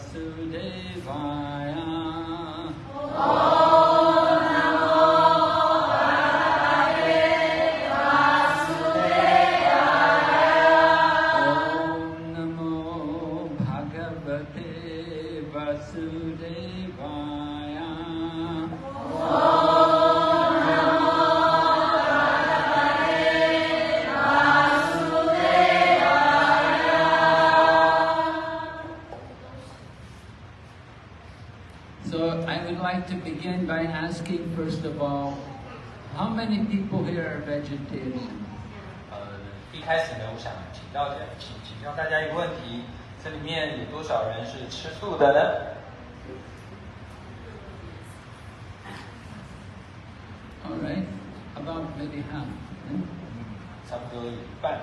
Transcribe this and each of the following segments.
Vasudevaya. many people here are vegetarian? 呃，一开始呢，我想请教请请教大家一个问题：这里面有多少人是吃素的呢？ All right, about maybe half. hmm? 差不多有一半。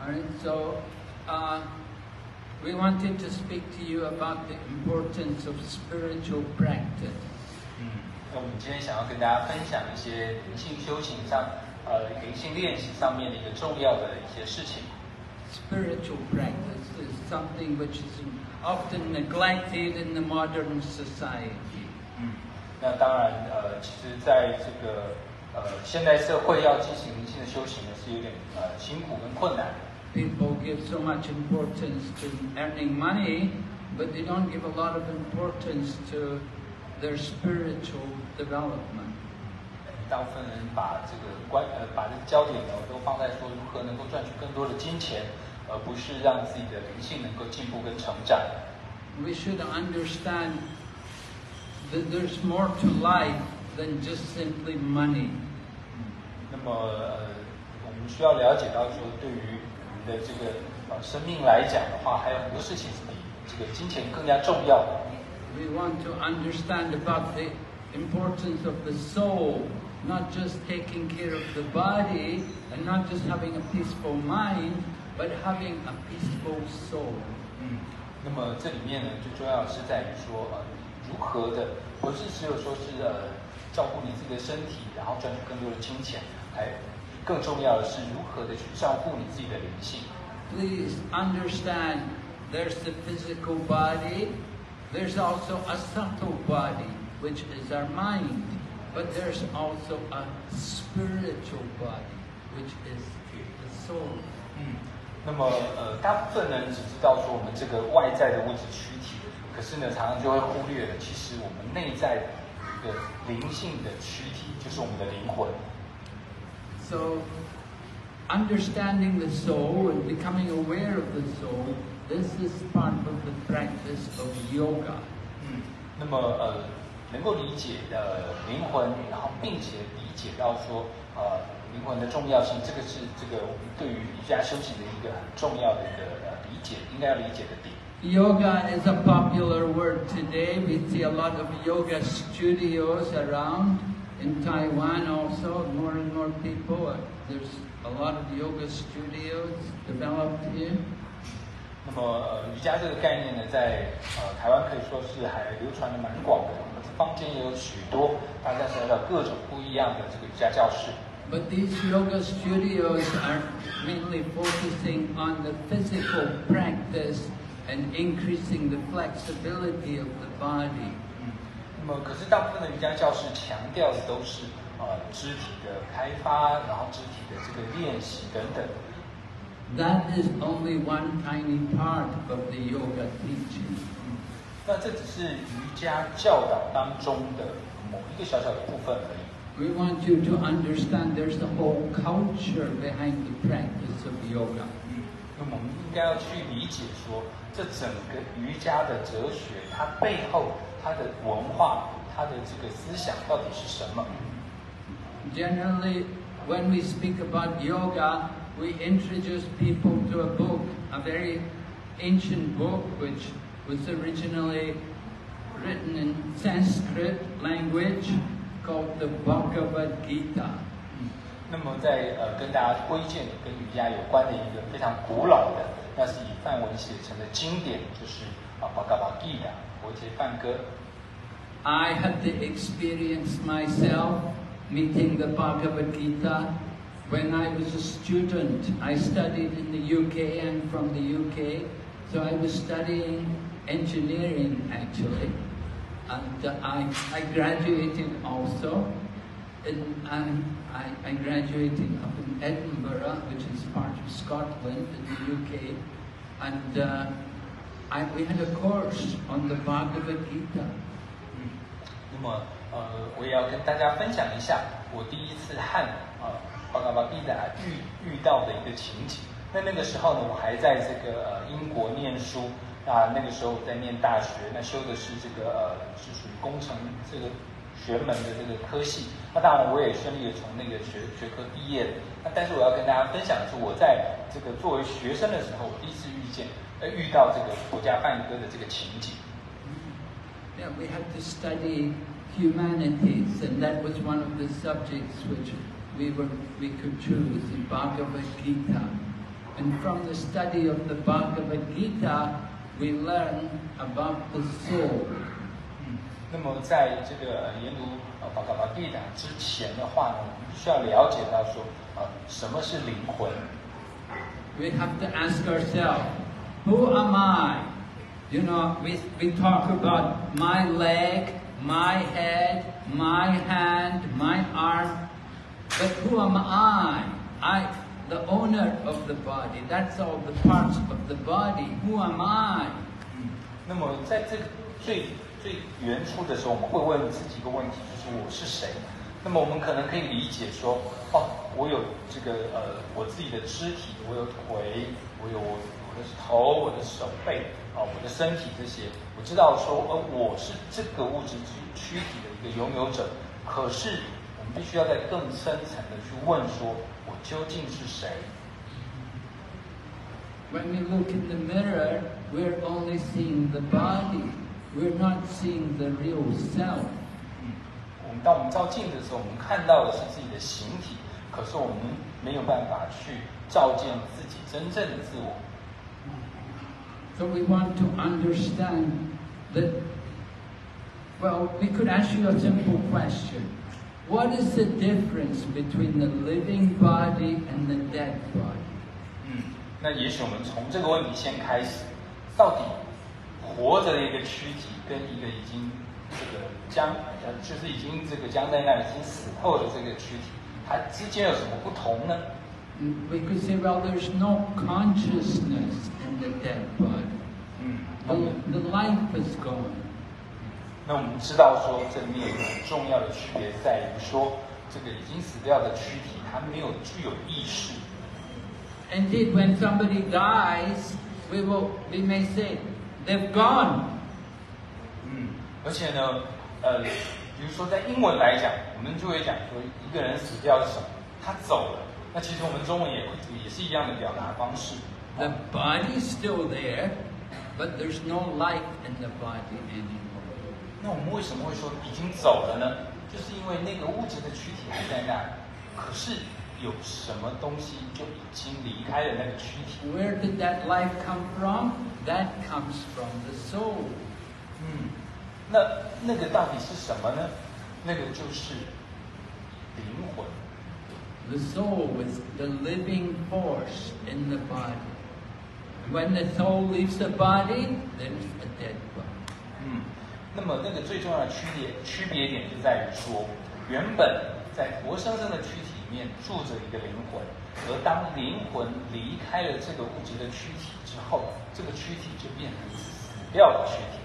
All right, so uh, we wanted to speak to you about the importance of spiritual practice. 嗯， 那我们今天想要跟大家分享一些灵性修行上，呃，灵性练习上面的一个重要的一些事情。Spiritual practice is something which is often neglected in the modern society. 嗯，那当然，呃，其实在这个呃现代社会要进行灵性的修行呢，是有点呃辛苦跟困难的。People give so much importance to earning money, but they don't give a lot of importance to their spiritual development. 大部分人把这个关呃把这个焦点呢都放在说如何能够赚取更多的金钱，而不是让自己的灵性能够进步跟成长。We should understand that there's more to life than just simply money. 那么呃，我们需要了解到说，对于我们的这个呃生命来讲的话，还有很多事情是比这个金钱更加重要的。We want to understand about the importance of the soul, not just taking care of the body and not just having a peaceful mind, but having a peaceful soul. 嗯，那么这里面呢，最重要的是在于说，呃，如何的，不是只有说是呃照顾你自己的身体，然后赚取更多的金钱，还更重要的是如何的去照顾你自己的灵性。 Please understand there's the physical body, there's also a subtle body, which is our mind, but there's also a spiritual body, which is the soul. 嗯，那么呃，大部分人只知道说我们这个外在的物质躯体，可是呢，常常就会忽略了，其实我们内在有一个灵性的躯体，就是我们的灵魂。 So, understanding the soul and becoming aware of the soul, this is part of the practice of yoga. 嗯，那么呃，能够理解呃灵魂，然后并且理解到说呃灵魂的重要性，这个是这个我们对于瑜伽修行的一个很重要的一个呃理解，应该要理解的点。 Yoga is a popular word today. We see a lot of yoga studios around. In Taiwan also, more and more people. uh, There's a lot of yoga studios developed here. 那么呃瑜伽这个概念呢，在呃台湾可以说是还流传的蛮广的，坊间也有许多大家知道各种不一样的这个瑜伽教室。But these yoga studios are mainly focusing on the physical practice and increasing the flexibility of the body. 嗯，那么可是大部分的瑜伽教室强调的都是呃肢体的开发，然后肢体的这个练习等等。That is only one tiny part of the yoga teaching. 嗯，那这只是瑜伽教导当中的某一个小小的部分而已。 We want you to understand there's a whole culture behind the practice of yoga. 嗯，那么我们应该要去理解说，这整个瑜伽的哲学，它背后它的文化，它的这个思想到底是什么？ Generally, when we speak about yoga, we introduce people to a book, a very ancient book which was originally written in Sanskrit language called the Bhagavad Gita. 那么在呃跟大家推荐跟瑜伽有关的一个非常古老的，那是以梵文写成的经典，就是啊《巴嘎巴吉达》佛节梵歌。 I had the experience myself meeting the Bhagavad Gita when I was a student. I studied in the UK, I'm from the UK, so I was studying engineering actually, and uh, I, I graduated also. In, um, I, I graduated up in Edinburgh, which is part of Scotland in the UK, and uh, I, we had a course on the Bhagavad Gita. 那么，呃，我也要跟大家分享一下我第一次和呃 巴嘎巴比达遇遇到的一个情景。那那个时候呢，我还在这个呃英国念书啊，那个时候我在念大学，那修的是这个呃是属于工程这个学门的这个科系。那当然我也顺利的从那个学学科毕业了。那但是我要跟大家分享的是，我在这个作为学生的时候，我第一次遇见呃遇到这个国家梵歌的这个情景。Yeah, we had to study humanities, and that was one of the subjects which we were we could choose in Bhagavad Gita. And from the study of the Bhagavad Gita, we learn about the soul. 嗯，那么在这个呃研读呃巴嘎巴地达之前的话呢，我们必须要了解到说，呃，什么是灵魂？ We have to ask ourselves, who am I? You know, we, we talk about my leg, my head, my hand, my arm, But who am I? I, the owner of the body. That's all the parts of the body. Who am I? 那么在这个最最原初的时候，我们会问自己一个问题，就是我是谁？那么我们可能可以理解说，哦，我有这个呃我自己的肢体，我有腿，我有我的头，我的手背，啊、我的身体这些，我知道说，呃，我是这个物质躯体的一个拥有者。可是必须要在更深层的去问说，我究竟是谁？When we look in the mirror, we're only seeing the body. We're not seeing the real self. 嗯，我们当我们照镜子的时候，我们看到的是自己的形体，可是我们没有办法去照见自己真正的自我。So we want to understand that, well, we could ask you a simple question. What is the difference between the living body and the dead body? 嗯，那也许我们从这个问题先开始，到底活着的一个躯体跟一个已经这个僵呃，就是已经这个僵在那里已经死后的这个躯体，它之间有什么不同呢？And We could say, well, there's no consciousness in the dead body. 嗯，那我们 The, the life is gone. 那我们知道说，这里面有个很重要的区别在于说，这个已经死掉的躯体，它没有具有意识。Indeed, when somebody dies, we will, we may say, they've gone. 嗯，而且呢，呃，比如说在英文来讲，我们就会讲说一个人死掉是什么？他走了。那其实我们中文也也是一样的表达方式。The body's still there, but there's no life in the body anymore. 那我们为什么会说已经走了呢？就是因为那个物质的躯体还在那，可是有什么东西就已经离开了那个躯体。Where did that life come from? That comes from the soul. 嗯，那那个到底是什么呢？那个就是灵魂。The soul is the living force in the body. When the soul leaves the body, there's a dead body. 嗯，那么那个最重要的区别区别点就在于说，原本在活生生的躯体里面住着一个灵魂，而当灵魂离开了这个物质的躯体之后，这个躯体就变成死掉的躯体。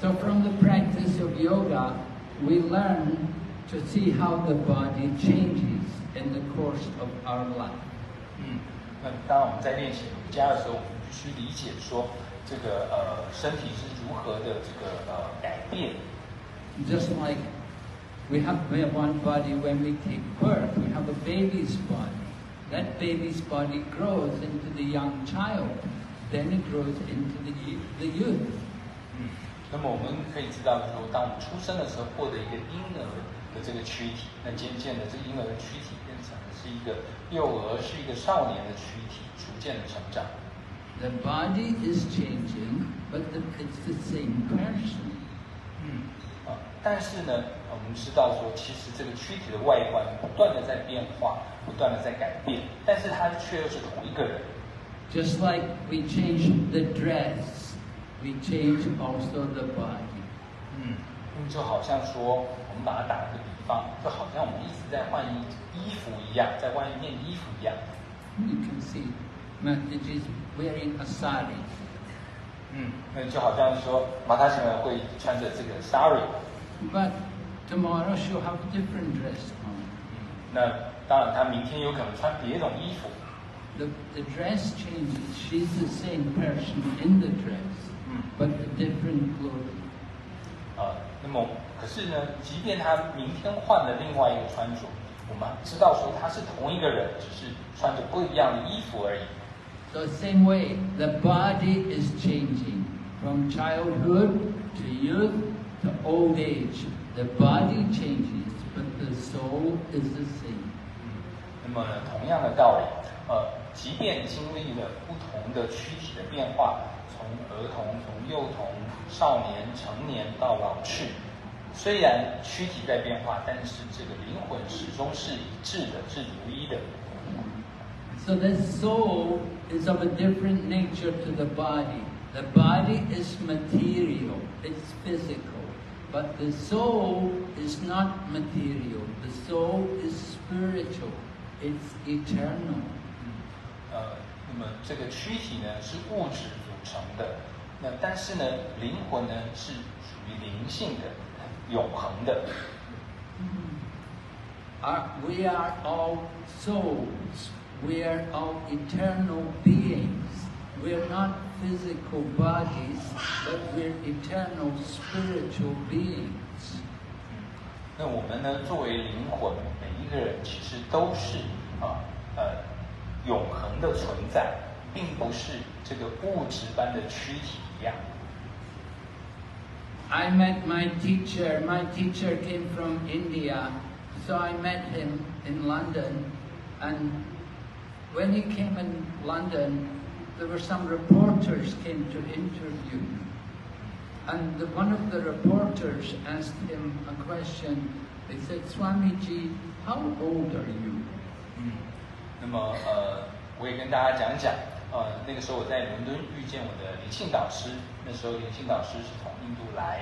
So from the practice of yoga, we learn to see how the body changes in the course of our life. 嗯，那当我们在练习瑜伽的时候，我们必须理解说，这个呃身体是如何的这个呃改变。Just like we have, one body when we take birth, we have a baby's body. That baby's body grows into the young child, then it grows into the, the youth. 嗯，那么我们可以知道说，当我们出生的时候获得一个婴儿的这个躯体，那渐渐的这婴儿的躯体变成了是一个幼儿，是一个少年的躯体，逐渐的成长。The body is changing, but the, it's the same person. 嗯，啊，但是呢，呃我们知道说，其实这个躯体的外观不断的在变化，不断的在改变，但是它却又是同一个人。 Just like we change the dress we change also the body. 嗯，就好像说，我们把它打个比方，就好像我们一直在换衣衣服一样，在换一件衣服一样。You can see Mataji is wearing a sari. 嗯，那就好像说，马塔西们会穿着这个 sari，But tomorrow she'll have different dress on. 那当然他明天有可能穿别种衣服。The, the dress changes. She's the same person in the dress, 嗯，but a different clothing. 呃，那么可是呢，即便他明天换了另外一个穿着，我们知道说他是同一个人，只是穿着不一样的衣服而已。The same way, the body is changing from childhood to youth to old age. The body changes, but the soul is the same. 那么，同样的道理，呃，即便经历了不同的躯体的变化，从儿童、从幼童、少年、成年到老去，虽然躯体在变化，但是这个灵魂始终是一致的，是如一的。So the soul is of a different nature to the body. The body is material, it's physical. But the soul is not material. The soul is spiritual. It's eternal. 呃，那么这个躯体呢是物质组成的，那但是呢，灵魂呢是属于灵性的、永恒的。 Our, we are all souls. We are all eternal beings. We're not physical bodies, but we're eternal spiritual beings. 那我们呢，作为灵魂，每一个人其实都是啊呃永恒的存在，并不是这个物质般的躯体一样。 I met my teacher. My teacher came from India, so I met him in London. And when he came in London, there were some reporters came to interview him. And the, one of the reporters asked him a question. They said, Swamiji, how old are you? 嗯，那么呃，我也跟大家讲讲，呃，那个时候我在伦敦遇见我的灵性导师，那时候灵性导师是从印度来，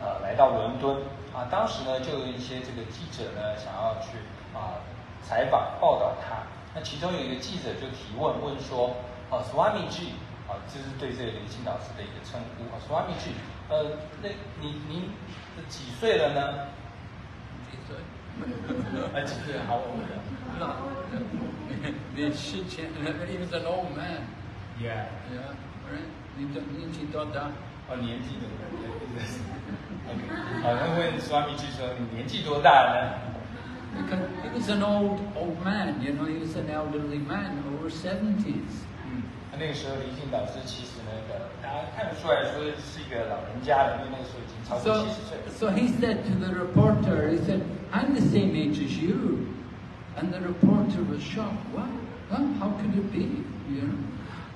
呃，来到伦敦啊，当时呢就有一些这个记者呢想要去啊采访报道他， 那其中有一个记者就提问问说，哦，Swamiji 啊，就是对这个灵性导师的一个称呼哦，Swamiji，呃，那你您几岁了呢？几岁？啊，几岁？好，old。你心情，even the man。Yeah，yeah，right？你的年纪多大？哦，年纪的，OK。好，他问 Swamiji 说，你年纪多大了？Because he was an old, old man, you know, he was an elderly man, over 70s. 嗯，那个时候灵性导师其实呢，呃，大家看得出来说是一个老人家了，因为那个时候已经超过 So, 七十岁了。 so he said to the reporter, he said, I'm the same age as you. And the reporter was shocked. What? Huh? How could it be? You know?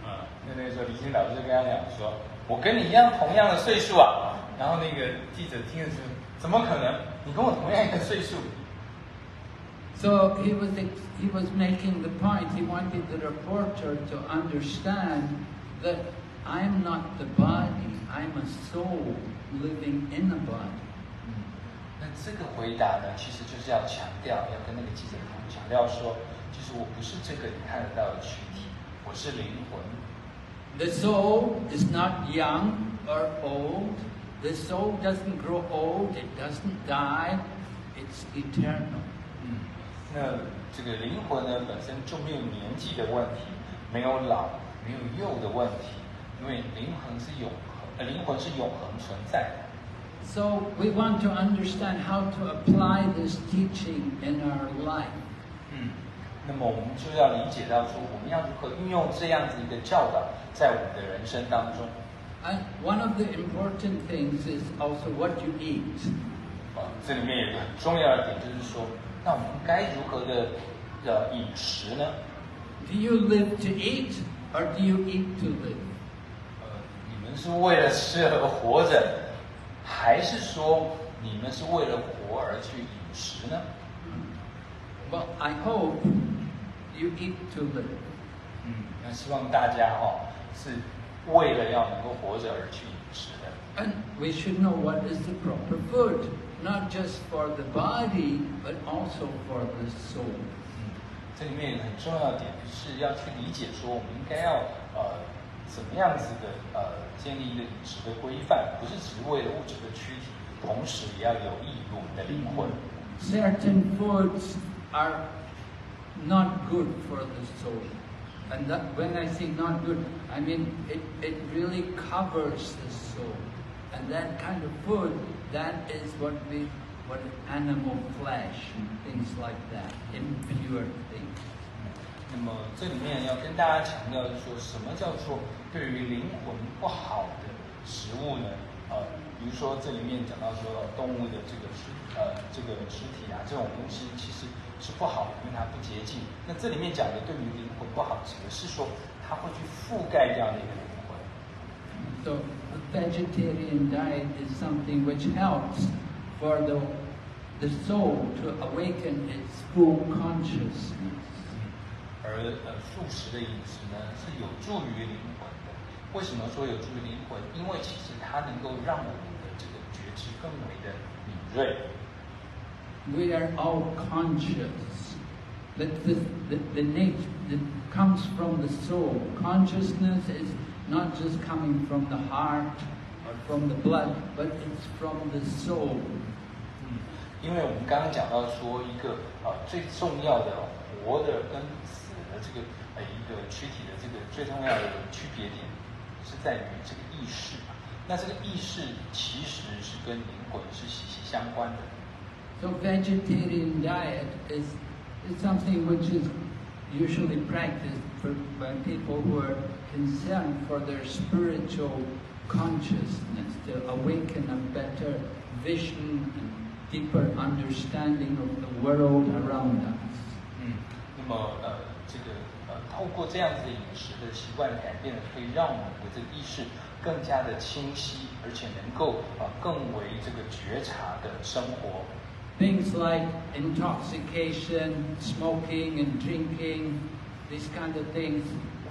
啊，那那个时候灵性导师就跟他讲说，我跟你一样同样的岁数啊。然后那个记者听的时候，怎么可能？你跟我同样一个岁数？ So he was, ex- he was making the point, he wanted the reporter to understand that I'm not the body, I'm a soul living in a body. 嗯，那这个回答呢，其实就是要强调，要跟那个记者强调说，其实我不是这个你看得到的躯体，我是灵魂。 The soul is not young or old. The soul doesn't grow old, it doesn't die, it's eternal. 嗯，那这个灵魂呢，本身就没有年纪的问题，没有老，没有幼的问题，因为灵魂是永恒，呃，灵魂是永恒存在的。So we want to understand how to apply this teaching in our life. 嗯，那么我们就要理解到说，我们要如何运用这样子一个教导，在我们的人生当中。And one of the important things is also what you eat. 啊，这里面有一个很重要的点，就是说，那我们该如何的呃饮食呢？ Do you live to eat or do you eat to live? 呃，你们是为了吃而活着，还是说你们是为了活而去饮食呢？ Well, I hope you eat to live. 嗯，那希望大家哈、是 为了要能够活着而去饮食的。 And we should know what is the proper food, not just for the body, but also for the soul. 嗯，这里面很重要的点是要去理解说，我们应该要呃怎么样子的呃建立一个饮食的规范，不是只是为了物质的躯体，同时也要有益于我们的灵魂。 Certain foods are not good for the soul. And that, when I say not good, I mean it, it really covers the soul. And that kind of food, that is what we, what animal flesh and things like that, impure things. 那么这里面要跟大家强调，就是说什么叫做对于灵魂不好的食物呢？呃，比如说这里面讲到说呃动物的这个尸呃这个尸体啊，这种东西其实是不好的，因为它不洁净。那这里面讲的对于灵魂不好，指的是说它会去覆盖这样的一个灵魂。So the vegetarian diet is something which helps for the, the soul to awaken its full consciousness. 而呃素食的饮食呢，是有助于灵魂的。为什么说有助于灵魂？因为其实它能够让我们的这个觉知更为的敏锐。 We are all conscious. That the, the, the nature that comes from the soul. Consciousness is not just coming from the heart or from the blood, but it's from the soul. 嗯，因为我们刚刚讲到说一个呃最重要的活的跟死的这个呃一个躯体的这个最重要的区别点是在于这个意识嘛。那这个意识其实是跟灵魂是息息相关的。 So vegetarian diet is, is something which is usually practiced for, by people who are concerned for their spiritual consciousness, to awaken a better vision and deeper understanding of the world around us. 嗯，那么呃，这个呃，透过这样子的饮食的习惯改变，可以让我们的这个意识更加的清晰，而且能够呃更为这个觉察的生活。 Things like intoxication, smoking and drinking, these kind of things,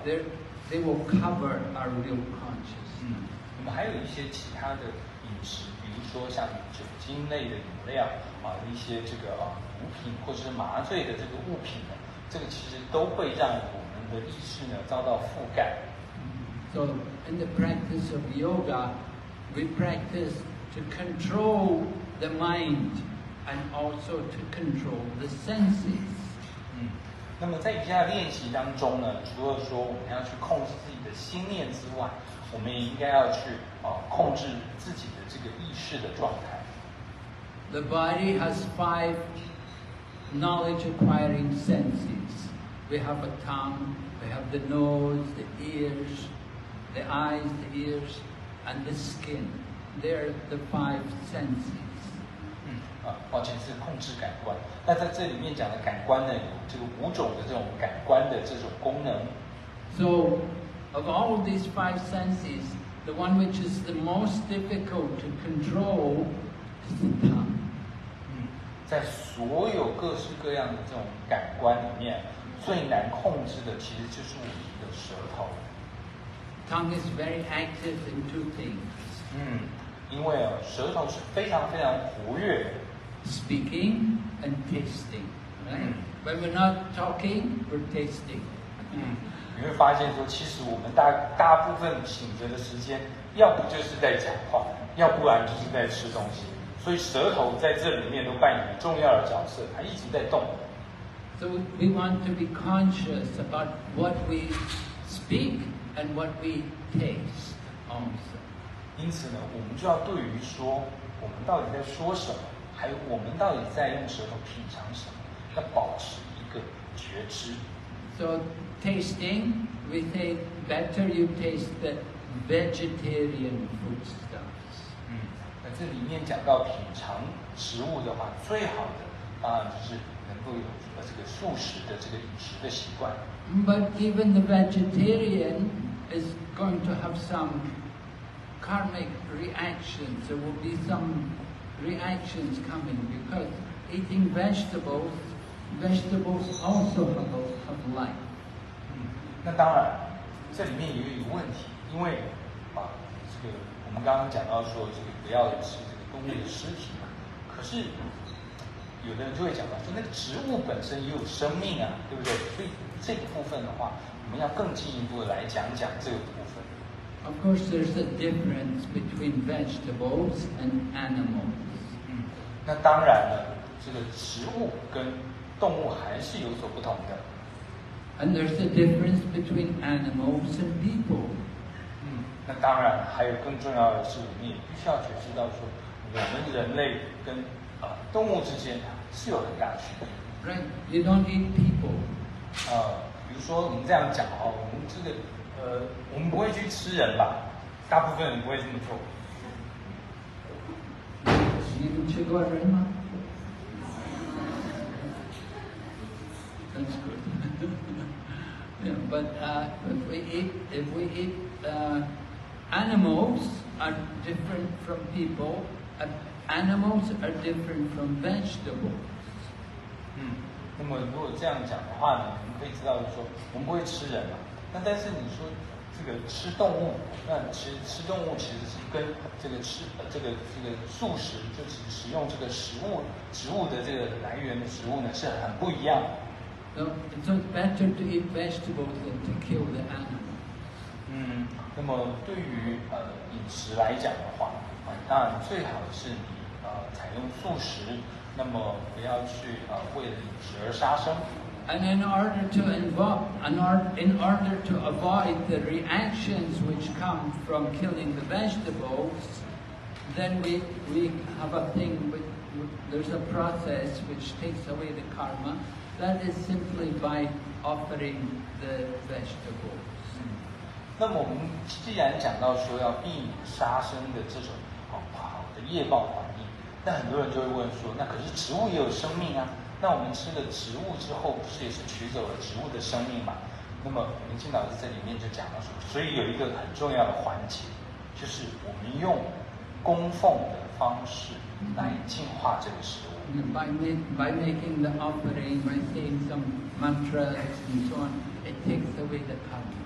they're- they will cover our real 嗯 consciousness.，那么还有一些其他的饮食，比如说像酒精类的饮料啊，一些这个啊毒品或者是麻醉的这个物品呢，这个其实都会让我们的意识呢遭到覆盖。So, in the practice of yoga, we practice to control the mind and also to control the senses. 那么在瑜伽的练习当中呢，除了说我们要去控制自己的心念之外，我们也应该要去啊、控制自己的这个意识的状态。The body has five knowledge acquiring senses. We have a tongue, we have the nose, the ears, the eyes, the ears, and the skin. They're the five senses. 嗯，啊，抱歉是控制感官。那在这里面讲的感官呢，有这个五种的这种感官的这种功能。So, of all of these five senses, the one which is the most difficult to control is the tongue. 嗯，在所有各式各样的这种感官里面，最难控制的其实就是我们的舌头。Tongue is very active in two things 嗯，因为啊，舌头是非常非常活跃的。Speaking and tasting. Right? When we're not talking, we're tasting. 嗯，你会发现说，其实我们大大部分醒着的时间，要不就是在讲话，要不然就是在吃东西。所以舌头在这里面都扮演重要的角色，它一直在动。So we want to be conscious about what we speak and what we taste also. 因此呢，我们就要对于说我们到底在说什么，还有我们到底在用舌头品尝什么，要保持一个觉知。So tasting, we say better you taste the vegetarian foodstuffs. 嗯，那这里面讲到品尝食物的话，最好的当然就是能够有呃这个素食的这个饮食的习惯。But even the vegetarian is going to have some karmic reactions. There will be some reactions coming because eating vegetables, vegetables also have, have life. 嗯，那当然，这里面也有一个问题，因为啊，这个我们刚刚讲到说，这个不要吃这个动物的尸体嘛。可是有的人就会讲到说，那个植物本身也有生命啊，对不对？所以这个部分的话，我们要更进一步来讲讲这个部分。Of course, there's a difference between vegetables and animals. 嗯，那当然了，这个植物跟动物还是有所不同的。And there's a difference between animals and people. 嗯，那当然还有更重要的是，我们也必须要去知道说，我们人类跟啊、动物之间是有很大的区别。Right? You don't eat people. 呃，比如说我们这样讲哦，我们这个呃，我们不会去吃人吧？大部分人不会这么做。 You check out Rima? That's good. yeah, but uh, if we eat, if we eat uh, animals are different from people. And animals are different from vegetables. 嗯，那么如果这样讲的话呢，我们可以知道就是说，我们不会吃人嘛。 那但是你说这个吃动物，那其实吃动物其实是跟这个吃呃这个这个素食，就是食用这个食物植物的这个来源的食物呢，是很不一样的。So it's better to eat vegetables than to kill the animal. 嗯，那么对于呃饮食来讲的话，啊，当然最好的是你呃采用素食，那么不要去呃为了饮食而杀生。And in order to involve, in or- in order to avoid the reactions which come from killing the vegetables, then we, we have a thing, with, there's a process which takes away the karma. That is simply by offering the vegetables. 那么我们既然讲到说要避免杀生的这种哦不好的业报环境，那很多人就会问说，那可是植物也有生命啊， 那我们吃了植物之后，不是也是取走了植物的生命嘛？那么明清老师在里面就讲到说，所以有一个很重要的环节，就是我们用供奉的方式来净化这个食物。By, ma- by making the offering, by saying some mantras and so on, it takes away the karma.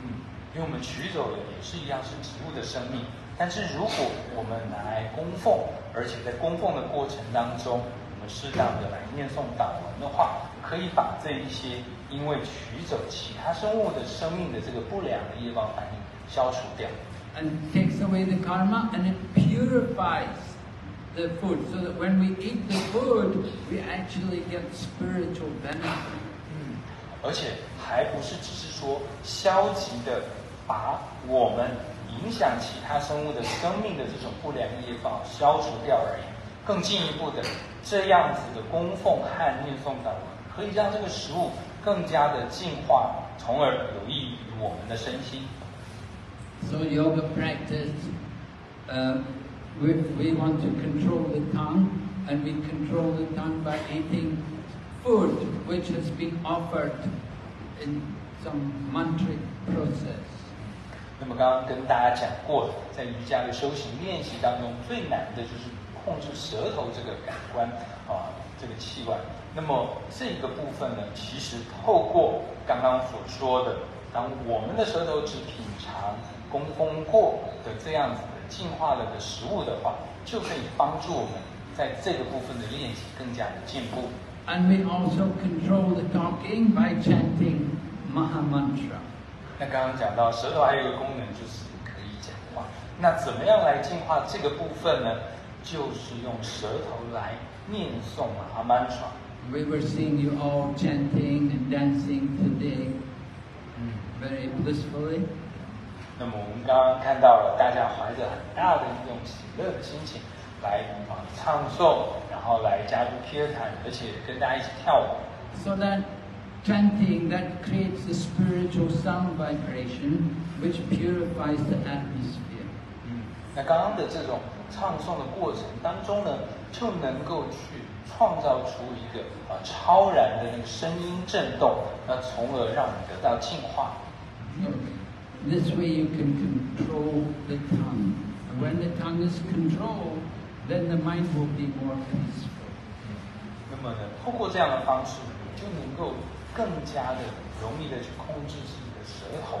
嗯，因为我们取走的也是一样是植物的生命，但是如果我们拿来供奉，而且在供奉的过程当中，我们适当的来念诵祷文的话，可以把这一些因为取走其他生物的生命的这个不良的业报反应消除掉。and takes away the karma and it purifies the food so that when we eat the food we actually get spiritual benefit 嗯，而且还不是只是说消极的把我们影响其他生物的生命的这种不良业报消除掉而已，更进一步的这样子的供奉和念诵祷文，可以让这个食物更加的净化，从而有益于我们的身心。so yoga practice uh, we, we want to control the tongue and we control the tongue by eating food which has been offered in some mantric process 那么刚刚跟大家讲过了，在瑜伽的修行练习当中，最难的就是控制舌头这个感官啊，这个器官。那么这个部分呢，其实透过刚刚所说的，当我们的舌头只品尝供奉过的这样子的进化了的食物的话，就可以帮助我们在这个部分的练习更加的进步。and we also control the talking by chanting maha mantra 那刚刚讲到舌头还有一个功能就是可以讲话，那怎么样来净化这个部分呢？就是用舌头来念诵啊 mantra。We were seeing you all chanting and dancing today 嗯，very blissfully. 那么我们刚刚看到了大家怀着很大的一种喜乐的心情来啊唱诵，然后来加入 kirtan，而且跟大家一起跳舞。So that chanting that creates a spiritual sound vibration which purifies the atmosphere. 嗯，那刚刚的这种唱诵的过程当中呢，就能够去创造出一个啊超然的那个声音震动，那从而让我们得到净化。This way you can control the tongue. When the tongue is controlled, then the mind will be more peaceful. 嗯，那么呢，透过这样的方式，你就能够更加的容易的去控制自己的舌头，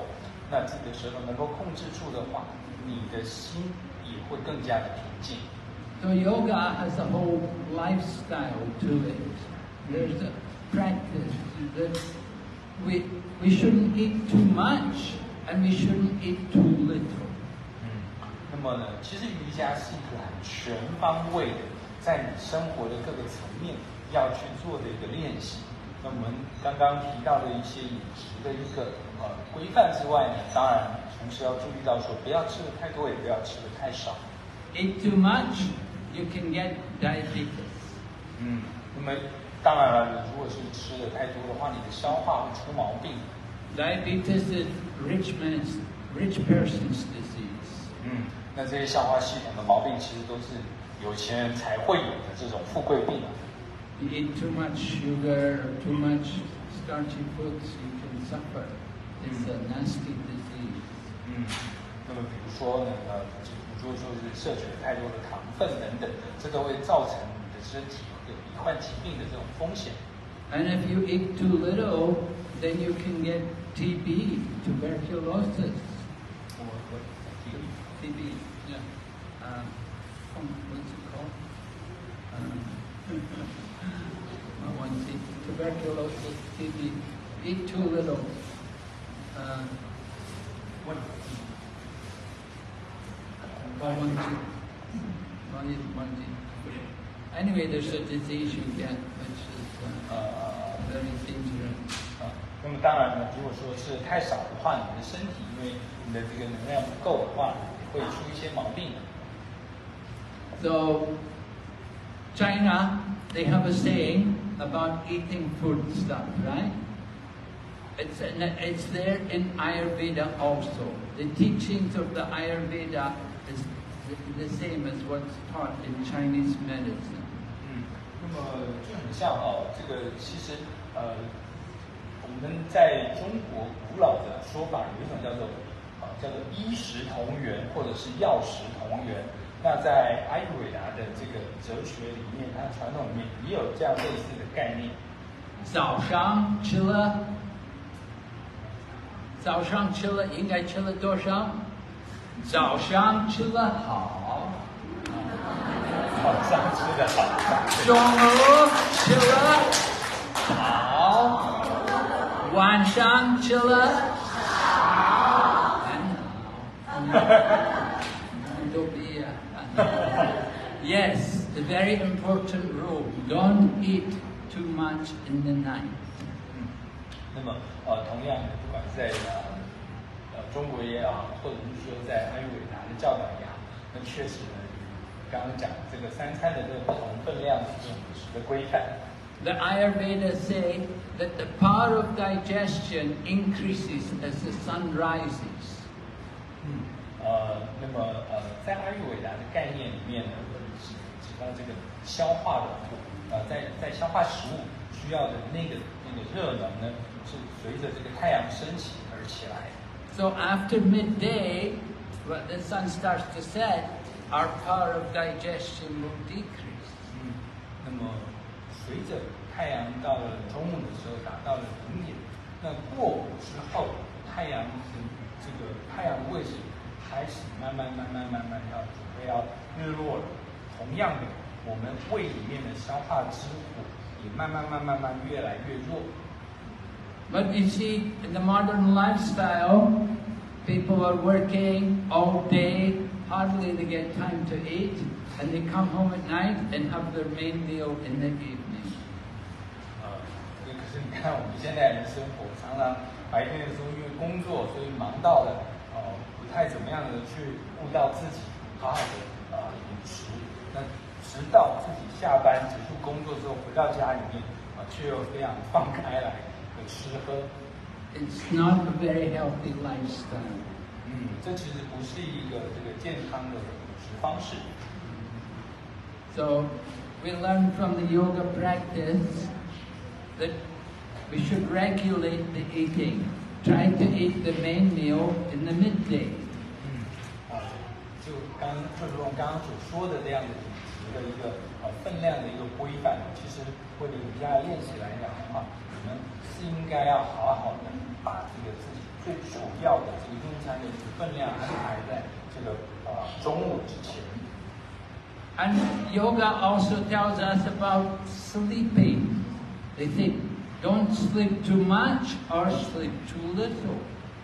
那自己的舌头能够控制住的话，你的心也会更加的平静。So yoga has a whole lifestyle to it. There's a practice that we we shouldn't eat too much and we shouldn't eat too little. 嗯，那么呢，其实瑜伽是一个很全方位的，在你生活的各个层面要去做的一个练习。那我们刚刚提到的一些饮食的一个呃规范之外呢，当然同时要注意到说，不要吃的太多，也不要吃的太少。 Eat too much, you can get diabetes. 嗯，那么当然了，如果是吃的太多的话，你的消化会出毛病。 Diabetes is rich man's, rich person's disease. 嗯，那这些消化系统的毛病，其实都是有钱人才会有的这种富贵病。 You eat too much sugar or too much starchy foods, you can suffer. It's a nasty disease. 嗯，那么比如说呢，呃，就如果说是摄取了太多的糖分等等，这都会造成你的身体有罹患疾病的这种风险。 And if you eat too little, then you can get TB, tuberculosis. 我我提个例子 TB, yeah. Uh, um, what's it called? Um, I want to see. Tuberculosis, TB. Eat too little. Uh, 问 I want to. One is one is- Anyway, there's a disease you get which is uh, 呃 very dangerous. 啊，那么当然呢，如果说是太少的话，你的身体因为你的这个能量不够的话，也会出一些毛病。 So, China, they have a saying about eating food stuff, right? It's, in, it's there in Ayurveda also. The teachings of the Ayurveda is the, same as what's taught in Chinese medicine. 嗯，那么就很像哦，这个其实呃，我们在中国古老的说法有一种叫做啊、叫做衣食同源或者是药食同源。那在阿育吠达的这个哲学里面，它传统里面也有这样类似的概念。早上吃了，早上吃了应该吃了多少？早上吃了好，早上吃的好，中午吃了好，晚上吃了好，很好。都比啊 Yes, a very important rule. Don't eat too much in the night. 那么呃，同样的，不管是在中国也好，或者是说在阿育吠达的教导也好，那确实呢，刚刚讲这个三餐的这个不同分量的这种饮食的规范。The Ayurveda say that the power of digestion increases as the sun rises. 嗯，呃，那么呃，在阿育吠达的概念里面呢，指指到这个消化的呃，在在消化食物需要的那个那个热能呢，是随着这个太阳升起而起来。So after midday, when the sun starts to set, our power of digestion will decrease. 嗯，那么随着太阳到了中午的时候达到了顶点，那过午之后，太阳是这个太阳的位置开始慢慢慢慢慢慢要准备要日落了。同样的，我们胃里面的消化之火也慢慢慢慢慢越来越弱。 But you see, in the modern lifestyle, people are working all day, hardly they get time to eat, and they come home at night and have their main meal in the evening. 呃，对，可是你看我们现在人生活，常常白天的时候因为工作，所以忙到了，呃，不太怎么样的去顾到自己好好的呃饮食。那直到自己下班结束工作之后，回到家里面，啊、却又非常放开来的 吃喝。 It's not a very healthy lifestyle. 嗯，这其实不是一个这个健康的饮食方式。 So we learn from the yoga practice that we should regulate the eating. Try to eat the main meal in the midday. 嗯，啊，就刚就是我刚刚所说的这样的饮食的一个呃分量的一个规范，其实为了瑜伽练习来讲的话，我们 是应该要好好的把这个自己最主要的这这个用餐的这个分量安排在这个呃中午之前。And yoga also tells us about sleeping. They say, don't sleep too much or sleep too little.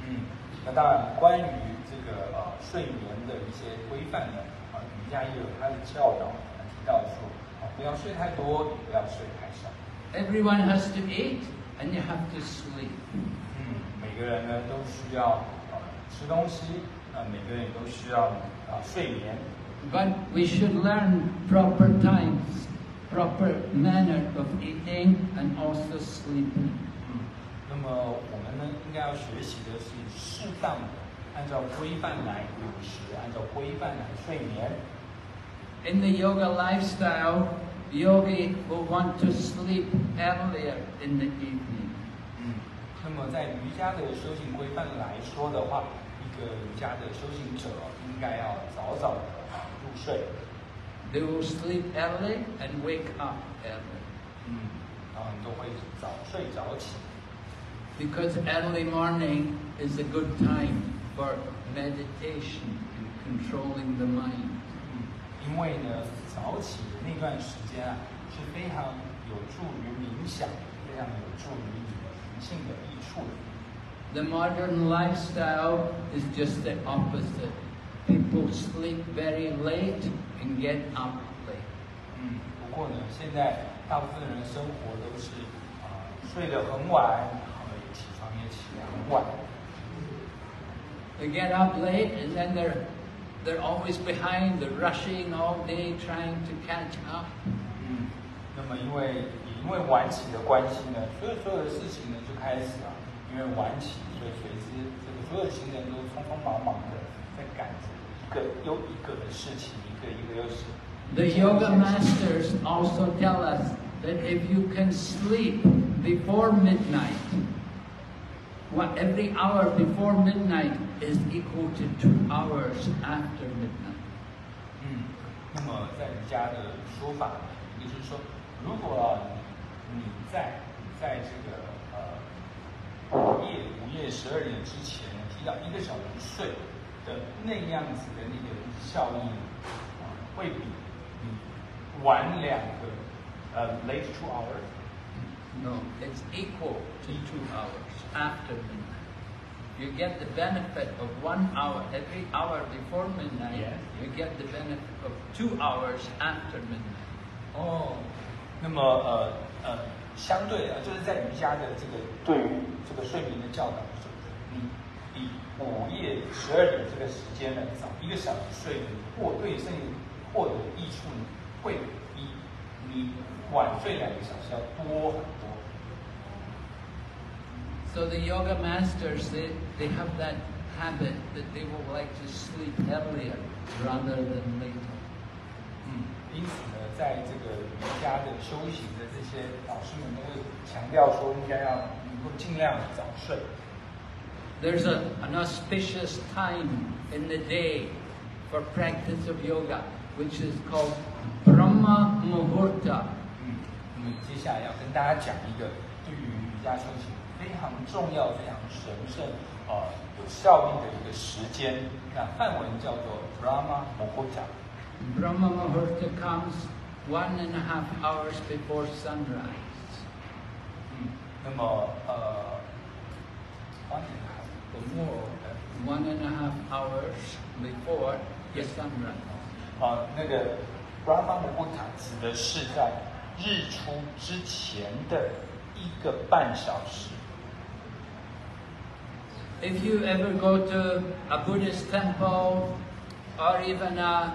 嗯，那当然，关于这个呃睡眠的一些规范呢，啊，瑜伽也有它的教导，提到说，啊，不要睡太多，也不要睡太少。Everyone has to eat and you have to sleep. 嗯，每个人呢都需要呃吃东西，呃，每个人也都需要啊、睡眠。 But we should learn proper times, proper manner of eating and also sleeping. 嗯，那么我们呢应该要学习的是适当的按照规范来饮食，按照规范来睡眠。 In the yoga lifestyle, yogi will want to sleep earlier in the evening. 嗯，那么在瑜伽的修行规范来说的话，一个瑜伽的修行者应该要早早的啊入睡， They will sleep early and wake up early. 嗯，然后你都会早睡早起， Because early morning is a good time for meditation and controlling the mind. 嗯，因为呢早起的 那段时间啊是非常有助于冥想，非常有助于你的灵性的益处的。 The modern lifestyle is just the opposite. People sleep very late and get up late. 嗯，不过呢，现在大部分人生活都是啊、睡得很晚，然后也起床也起得很晚。 They get up late and then they're they're always behind, they're rushing all day trying to catch up. 嗯，那么因为也因为晚起的关系呢，所有所有的事情呢就开始啊，因为晚起，所以随之这个所有行人都匆匆忙忙的在赶着一个又一个的事情，一个一个又是。 The yoga masters also tell us that if you can sleep before midnight, what every hour before midnight is equal to two hours after midnight. 嗯，那么在瑜伽的说法，也就是说，如果啊你你在你在这个呃午夜午夜十二点之前提早一个小时睡的那样子的那个效益呢，啊、会比你晚两个呃 late two hours No, it's equal to two hours After midnight. You get the benefit of one hour every hour before midnight. Yes. You get the benefit of two hours after midnight. 哦，那么呃呃，相对啊，就是在瑜伽的这个对于这个睡眠的教导中，你比午夜十二点这个时间呢早一个小时睡呢，获对身体获得的益处呢，会比你晚睡两个小时要多很多。So the yoga masters, they, they have that habit that they will like to sleep earlier rather than later. 嗯，因此呢，在这个瑜伽的修行的这些老师们都会强调说，应该要能够尽量早睡。 There's a, an auspicious time in the day for practice of yoga, which is called Brahma Muhurta. 嗯，那么接下来要跟大家讲一个对于瑜伽修行 非常重要、非常神圣、呃有效力的一个时间。那梵文叫做 Brahma Muhurta。Brahma Muhurta comes one and a half hours before sunrise. 嗯，那么呃，欢迎 Before, one and a half hours before the sunrise. 啊，那个 Brahma Muhurta 指的是在日出之前的一个半小时。If you ever go to a Buddhist temple or even a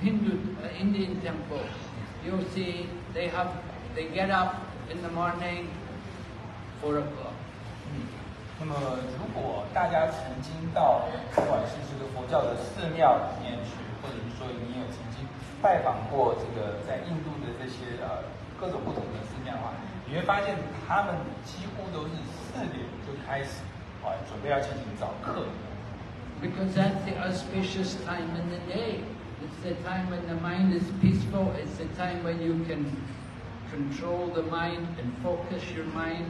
Hindu, Indian temple, you'll see they have, they get up in the morning, four o'clock. 那么如果大家曾经到不管是这个佛教的寺庙里面去，或者是说你有曾经拜访过这个在印度的这些呃各种不同的寺庙的话，你会发现他们几乎都是四点就开始啊准备要进行早课。Because that's the auspicious time in the day. It's the time when the mind is peaceful. It's the time when you can control the mind and focus your mind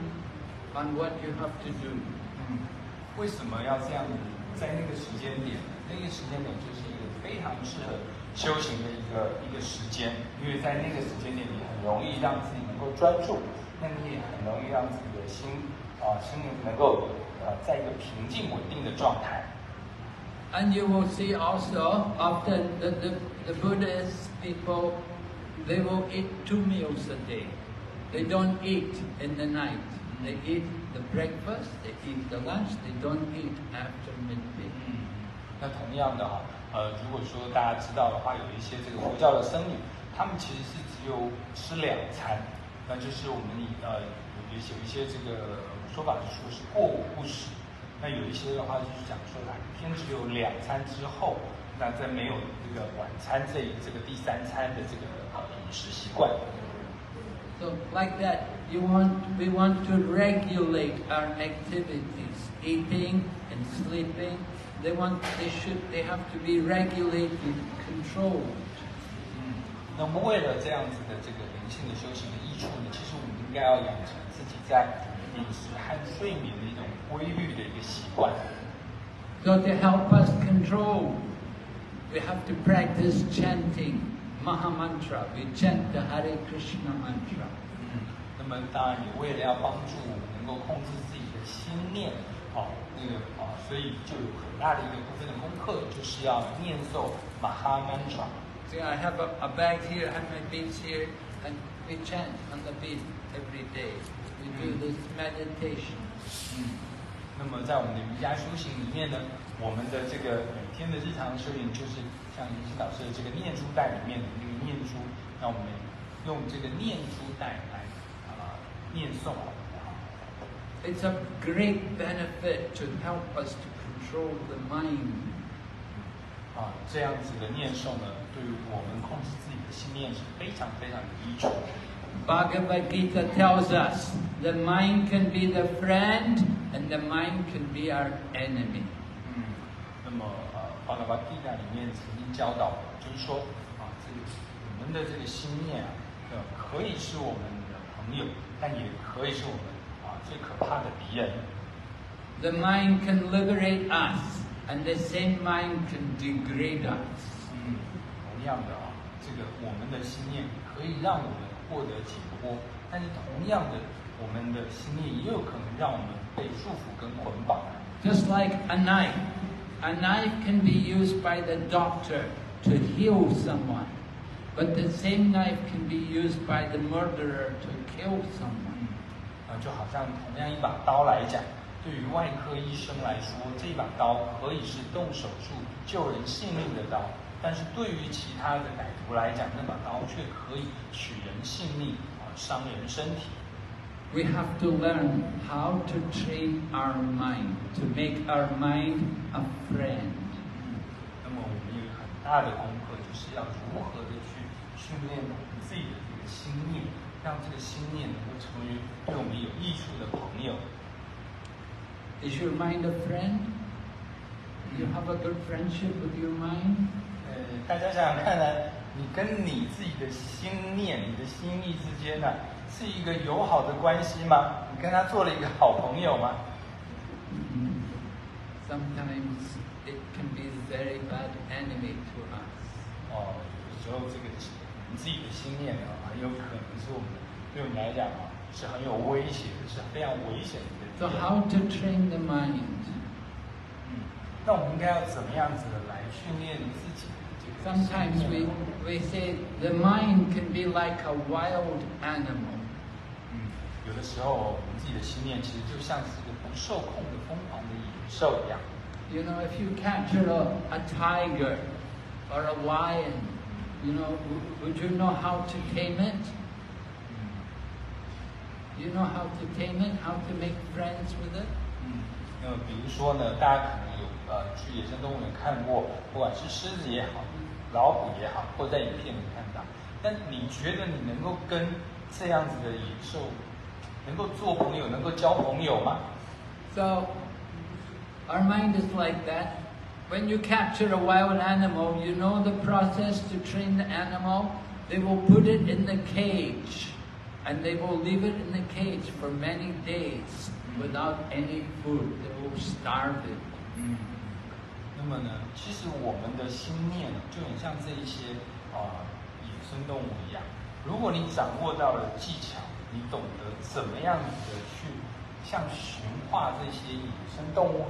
on what you have to do. 嗯，为什么要这样子在那个时间点？那个时间点就是一个非常适合修行的一个一个时间，因为在那个时间点，你很容易让自己能够专注，那你也很容易让自己的心啊心灵能够呃在一个平静稳定的状态。And you will see also often that the, the Buddhist people, they will eat two meals a day. They don't eat in the night. They eat the breakfast, they eat the lunch, they don't eat after midday. 嗯，那同样的哈，呃，如果说大家知道的话，有一些这个佛教的僧侣，他们其实是只有吃两餐，那就是我们以呃有有一些这个说法是说是过午不食，那有一些的话就是讲说哪一天只有两餐之后，那在没有这个晚餐这一这个第三餐的这个呃饮食习惯。So like that, you want, we want to regulate our activities, eating and sleeping. They want, they should, they have to be regulated, controlled. 嗯，那么为了这样子的这个灵性的修行的益处呢，其实我们应该要养成自己在饮食和睡眠的一种规律的一个习惯。So to help us control, we have to practice chanting Maha Mantra. We chant the Hare Krishna mantra. 嗯，那么当然也为了要帮助我们能够控制自己的心念，哦，那个啊，所以就有很大的一个部分的功课，就是要念诵 Maha Mantra。See, I have a, a bag here, I have my beads here, and we chant on the bead every day. We do this meditation. 嗯，那么在我们的瑜伽修行里面呢，我们的这个每天的日常修行，就是像林心老师的这个念珠袋里面的那个念珠，那我们用这个念珠袋来啊、念诵啊。It's a great benefit to help us to control the mind. 啊，这样子的念诵呢，对于我们控制自己的心念是非常非常有益处。Bhagavad Gita tells us the mind can be the friend and the mind can be our enemy. 嗯，那么呃，《巴拿巴地那里面曾经教导，就是说啊，这个我们的这个心念啊，呃，可以是我们的朋友，但也可以是我们啊最可怕的敌人。 The mind can liberate us, and the same mind can degrade us. 嗯，同样的啊，这个我们的心念可以让我们 获得解脱，但是同样的，我们的心念也有可能让我们被束缚跟捆绑。Just like a knife. A knife can be used by the doctor to heal someone, but the same knife can be used by the murderer to kill someone. 啊，就好像同样一把刀来讲，对于外科医生来说，这把刀可以是动手术救人性命的刀，但是对于其他的歹徒来讲，那把刀却可以取人性命啊，伤人身体。 We have to learn how to train our mind, to make our mind a friend. 那么我们有一个很大的功课，就是要如何的去训练我们自己的这个心念，让这个心念能够成为对我们有益处的朋友。 Is your mind a friend? Do you have a good friendship with your mind? 呃，大家想想看呢，你跟你自己的心念、你的心意之间呢，是一个友好的关系吗？你跟他做了一个好朋友吗？Sometimes it can be very bad enemy to us. 哦，有时候这个你自己的心念啊，很有可能是我们对我们来讲啊，是很有威胁的，是非常危险的一 So how to train the mind? 嗯，那我们应该要怎么样子的来训练自己 Sometimes 念 we, 呢？ we say the mind can be like a wild animal. 嗯，有的时候我们自己的心念其实就像是一个不受控的疯狂的野兽一样。 You know, if you capture a, a tiger or a lion, you know, w- would you know how to tame it? 嗯 You know how to tame it, how to make friends with it? 嗯，那么比如说呢，大家可能有呃去野生动物园看过，不管是狮子也好， 老虎也好，或者在影片里看到。但你觉得你能够跟这样子的野兽能够做朋友，能够交朋友吗？ So, our mind is like that. When you capture a wild animal, you know the process to train the animal. They will put it in the cage, and they will leave it in the cage for many days. without any food. They will starve it. 嗯， 那么呢，其实我们的心念就很像这一些啊、野生动物一样。如果你掌握到了技巧，你懂得怎么样的去像驯化这些野生动物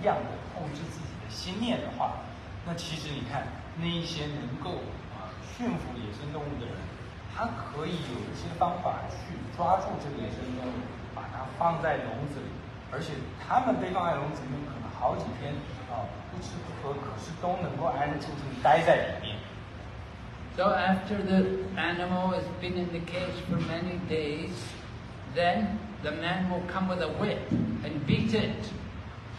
一样的控制自己的心念的话，那其实你看那一些能够啊驯服野生动物的人，他可以有一些方法去抓住这个野生动物，把它放在笼子里，而且他们被放在笼子里面可能好几天啊不吃不喝，可是都能够安安静静待在里面。 So after the animal has been in the cage for many days, then the man will come with a whip and beat it.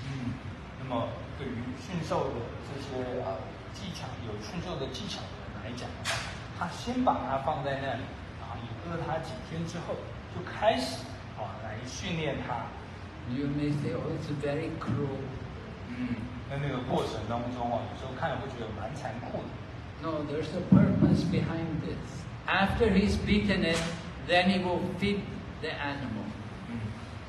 嗯，那么对于驯兽的这些呃技巧，有驯兽的技巧的人来讲的话，他先把它放在那里，然后养了它几天之后，就开始啊来训练它。 You may say, oh, it's very cruel. 嗯， 在那个过程当中啊，有时候看了会觉得蛮残酷的。No, there's a purpose behind this. After he's beaten it, then he will feed the animal. 嗯，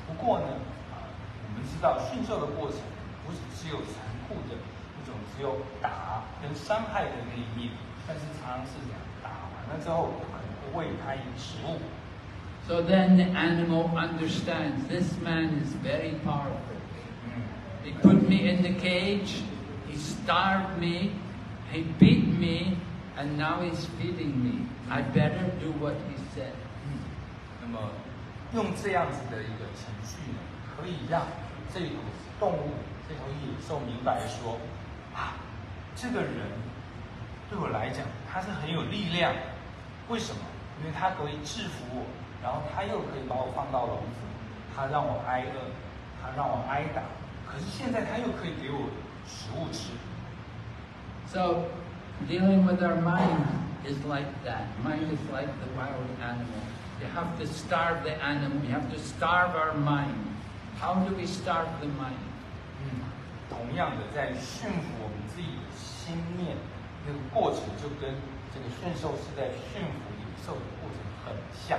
不过呢，啊，我们知道驯兽的过程不是只有残酷的一种，只有打跟伤害的那一面，但是常常是这样，打完了之后可能会喂它以食物。So then the animal understands this man is very powerful. He put me in the cage, he starved me, he beat me, and now he's feeding me. I better do what he said. 嗯，那么用这样子的一个程序呢，可以让这头动物、这头野兽明白说，啊，这个人对我来讲他是很有力量。为什么？因为他可以制服我，然后他又可以把我放到笼子，他让我挨饿，他让我挨打，可是现在他又可以给我食物吃。So dealing with our mind is like that. Mind is like the wild animal. You have to starve the animal. You have to starve our mind. How do we starve the mind? 嗯，同样的，在驯服我们自己的心念那个过程，就跟这个驯兽师在驯服野兽的过程很像。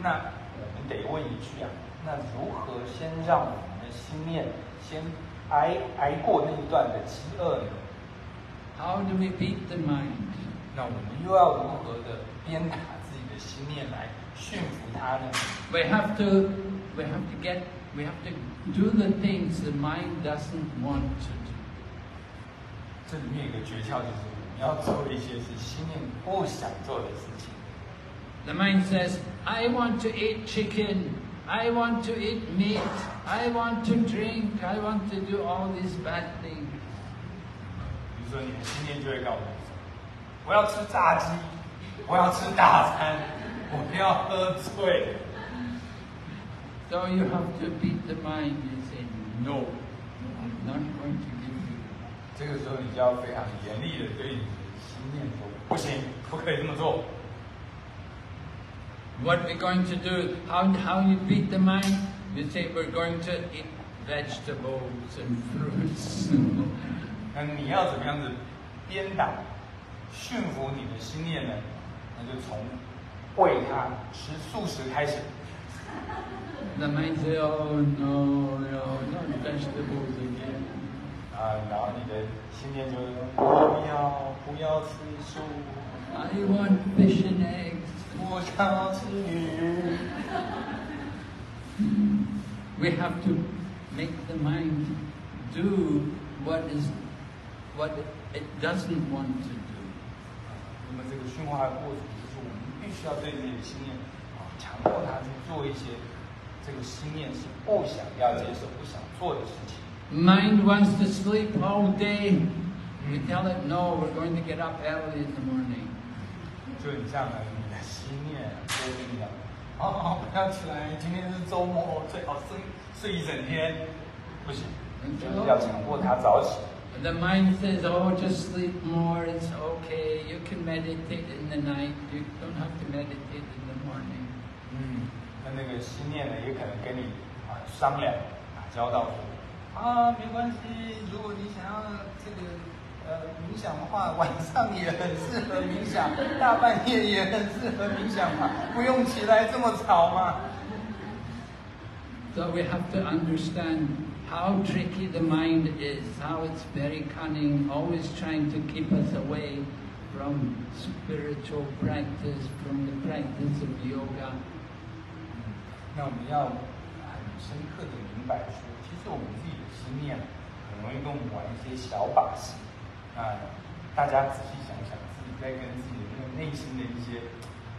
那我们得问一句啊，那如何先让我们的心念先挨挨过那一段的饥饿呢？ How do we beat the mind? 那我们又要如何的鞭打自己的心念来驯服它呢？ We have to we have to get we have to do the things the mind doesn't want to do. 这里面有一个诀窍，就是我们要做一些是心念不想做的事情。 The mind says, I want to eat chicken, I want to eat meat, I want to drink, I want to do all these bad things. 比如说，你的心念就会告诉你说：“我要吃炸鸡，我要吃大餐，我要喝醉。 So you have to beat the mind and say, No, I'm not going to give you. ”这个时候，你就要非常严厉的对你的心念说：“不行，不可以这么做。 What we're going to do, how, how you beat the mind? You say we're going to eat vegetables and fruits. ”那你要怎么样子鞭打、驯服你的心念呢？那就从喂它吃素食开始。 the mind says, Oh no, no, not vegetables again. 啊，然后你的心念就不要不要吃素， I want fish and eggs. 我想要吃鱼。 We have to make the mind do what is what it doesn't want to do. 那么这个驯化的过程，就是我们必须要对自己的心念啊，强迫他去做一些这个心念是不想要接受、不想做的事情。 Mind wants to sleep all day. We tell it, no, we're going to get up early in the morning. 就你像呢，你的心 念就跟你讲，哦，不要起来，今天是周末，最好睡睡一整天，不行，就是要强迫他早起。The mind says, oh, just sleep more, it's okay. You can meditate in the night. You don't have to meditate in the morning. 嗯，那那个心念呢，也可能跟你啊商量打交道说，啊，没关系，如果你想要这个呃冥想的话，晚上也很适合冥想，大半夜也很适合冥想嘛，不用起来这么吵嘛。So we have to understand how tricky the mind is, how it's very cunning, always trying to keep us away from spiritual practice, from the practice of yoga. 那我们要很深刻的明白说，其实我们自己的心念很容易跟我们玩一些小把戏。那大家仔细想想，自己在跟自己的那个内心的一些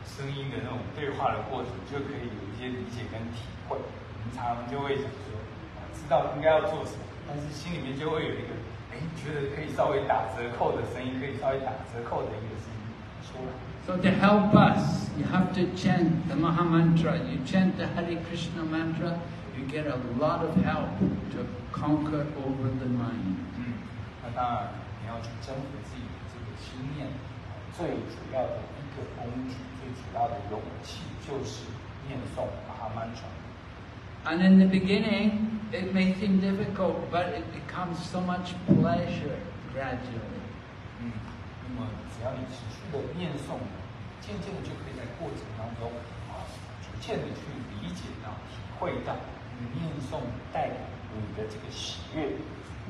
声音的那种对话的过程，就可以有一些理解跟体会。我们常常就会想说，知道应该要做什么，但是心里面就会有一个，哎，觉得可以稍微打折扣的声音，可以稍微打折扣的一个声音出来。So to help us, you have to chant the Maha Mantra. You chant the Hare Krishna mantra, you get a lot of help to conquer over the mind. 嗯，那当然你要去征服自己的这个心念，最主要的一个工具，最主要的勇气就是念诵《阿曼传》。And in the beginning, it may seem difficult, but it becomes so much pleasure gradually. 嗯，那么只要你持续的念诵，渐渐的就可以在过程当中啊，逐渐的去理解到、体会到你念诵带给你的这个喜悦。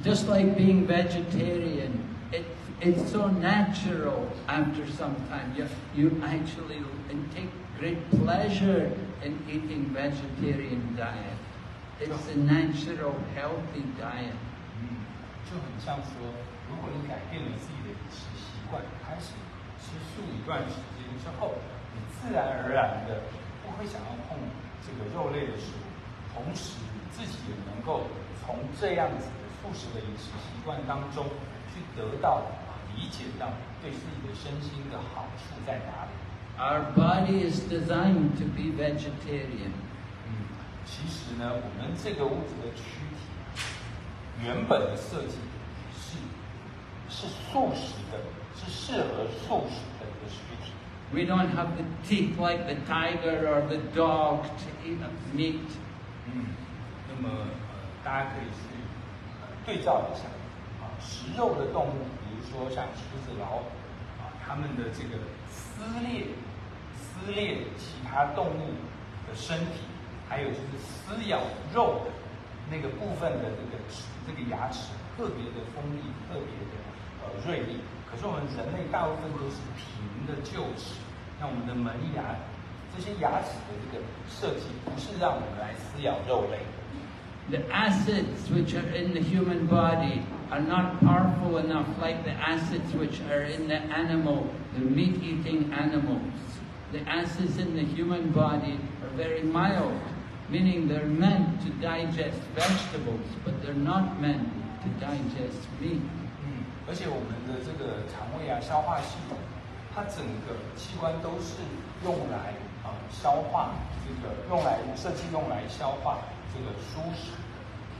Just like being vegetarian, it, it's so natural after some time. You, you actually take great pleasure in eating vegetarian diet. It's a natural, healthy diet. 嗯，就很像说，如果你改变了自己的饮食习惯，开始吃素一段时间之后，你自然而然的不会想要碰这个肉类的食物，同时你自己也能够从这样子的 素食的饮食习惯当中去得到、理解到对自己的身心的好处在哪里。Our body is designed to be vegetarian. 嗯，其实呢，我们这个物质的躯体原本的设计是是素食的，是适合素食的一个躯体。We don't have the teeth like the tiger or the dog to eat meat. 嗯，那么呃，大家可以去呃对照一下啊，食肉的动物，比如说像狮子、老虎啊，它们的这个撕裂、撕裂其他动物的身体，还有就是撕咬肉的那个部分的这个这个牙齿特别的锋利，特别的呃锐利。可是我们人类大部分都是平的臼齿，那我们的门牙这些牙齿的这个设计不是让我们来撕咬肉类。The acids which are in the human body are not powerful enough like the acids which are in the animal, the meat-eating animals. The acids in the human body are very mild, meaning they're meant to digest vegetables, but they're not meant to digest meat. 嗯，而且我们的这个肠胃啊、消化系统，它整个器官都是用来啊、消化这个用来设计用来消化 这个蔬食，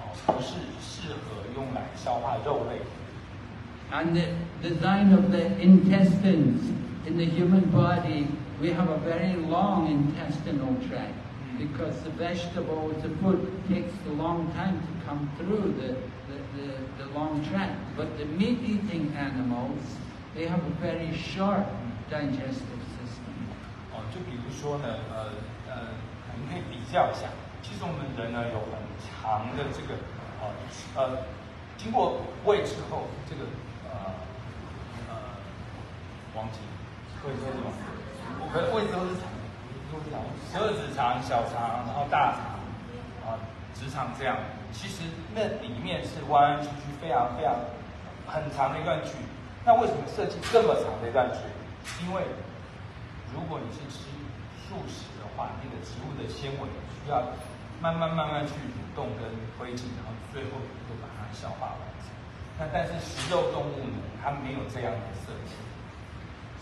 哦，不是适合用来消化肉类。 And the design of the intestines in the human body, we have a very long intestinal tract because the vegetables, the food takes a long time to come through the, the, the, the long tract. But the meat-eating animals, they have a very short digestive system. 哦，就比如说呢，呃呃，我们可以比较一下， 其实我们人呢有很长的这个呃呃，经过胃之后，这个呃呃，忘记胃说什么？我可能胃都是长，都是长，十二指肠、小肠，然后大肠啊、直肠这样，其实那里面是弯弯曲曲，非常非常很长的一段距离。那为什么设计这么长的一段距离？因为如果你是吃素食的话，那个植物的纤维需要 慢慢慢慢去蠕动跟推进，然后最后就把它消化完成。那但是食肉动物呢，它没有这样的设计。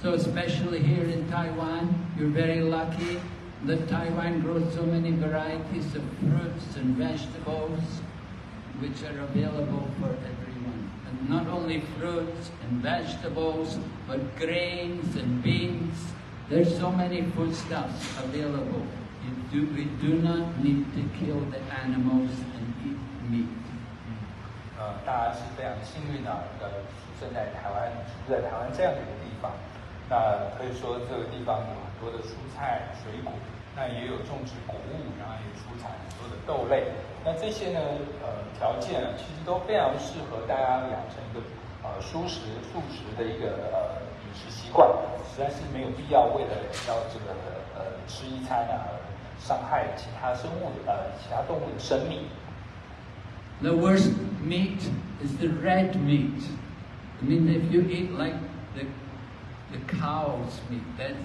So especially here in Taiwan, you're very lucky that Taiwan grows so many varieties of fruits and vegetables which are available for everyone. And not only fruits and vegetables, but grains and beans. There's so many foodstuffs available. Do, we do not need to kill the animals and eat meat. 嗯，呃，大家是非常幸运的，呃，出生在台湾，住在台湾这样的一个地方。那可以说这个地方有很多的蔬菜、水果，那也有种植谷物，然后也出产很多的豆类。那这些呢，呃，条件，其实都非常适合大家养成一个呃舒食素食的一个呃饮食习惯，实在是没有必要为了要这个呃吃一餐啊，伤害其他生物的呃其他动物的生命。The worst meat is the red meat. I mean, if you eat like the, the cow's meat, that's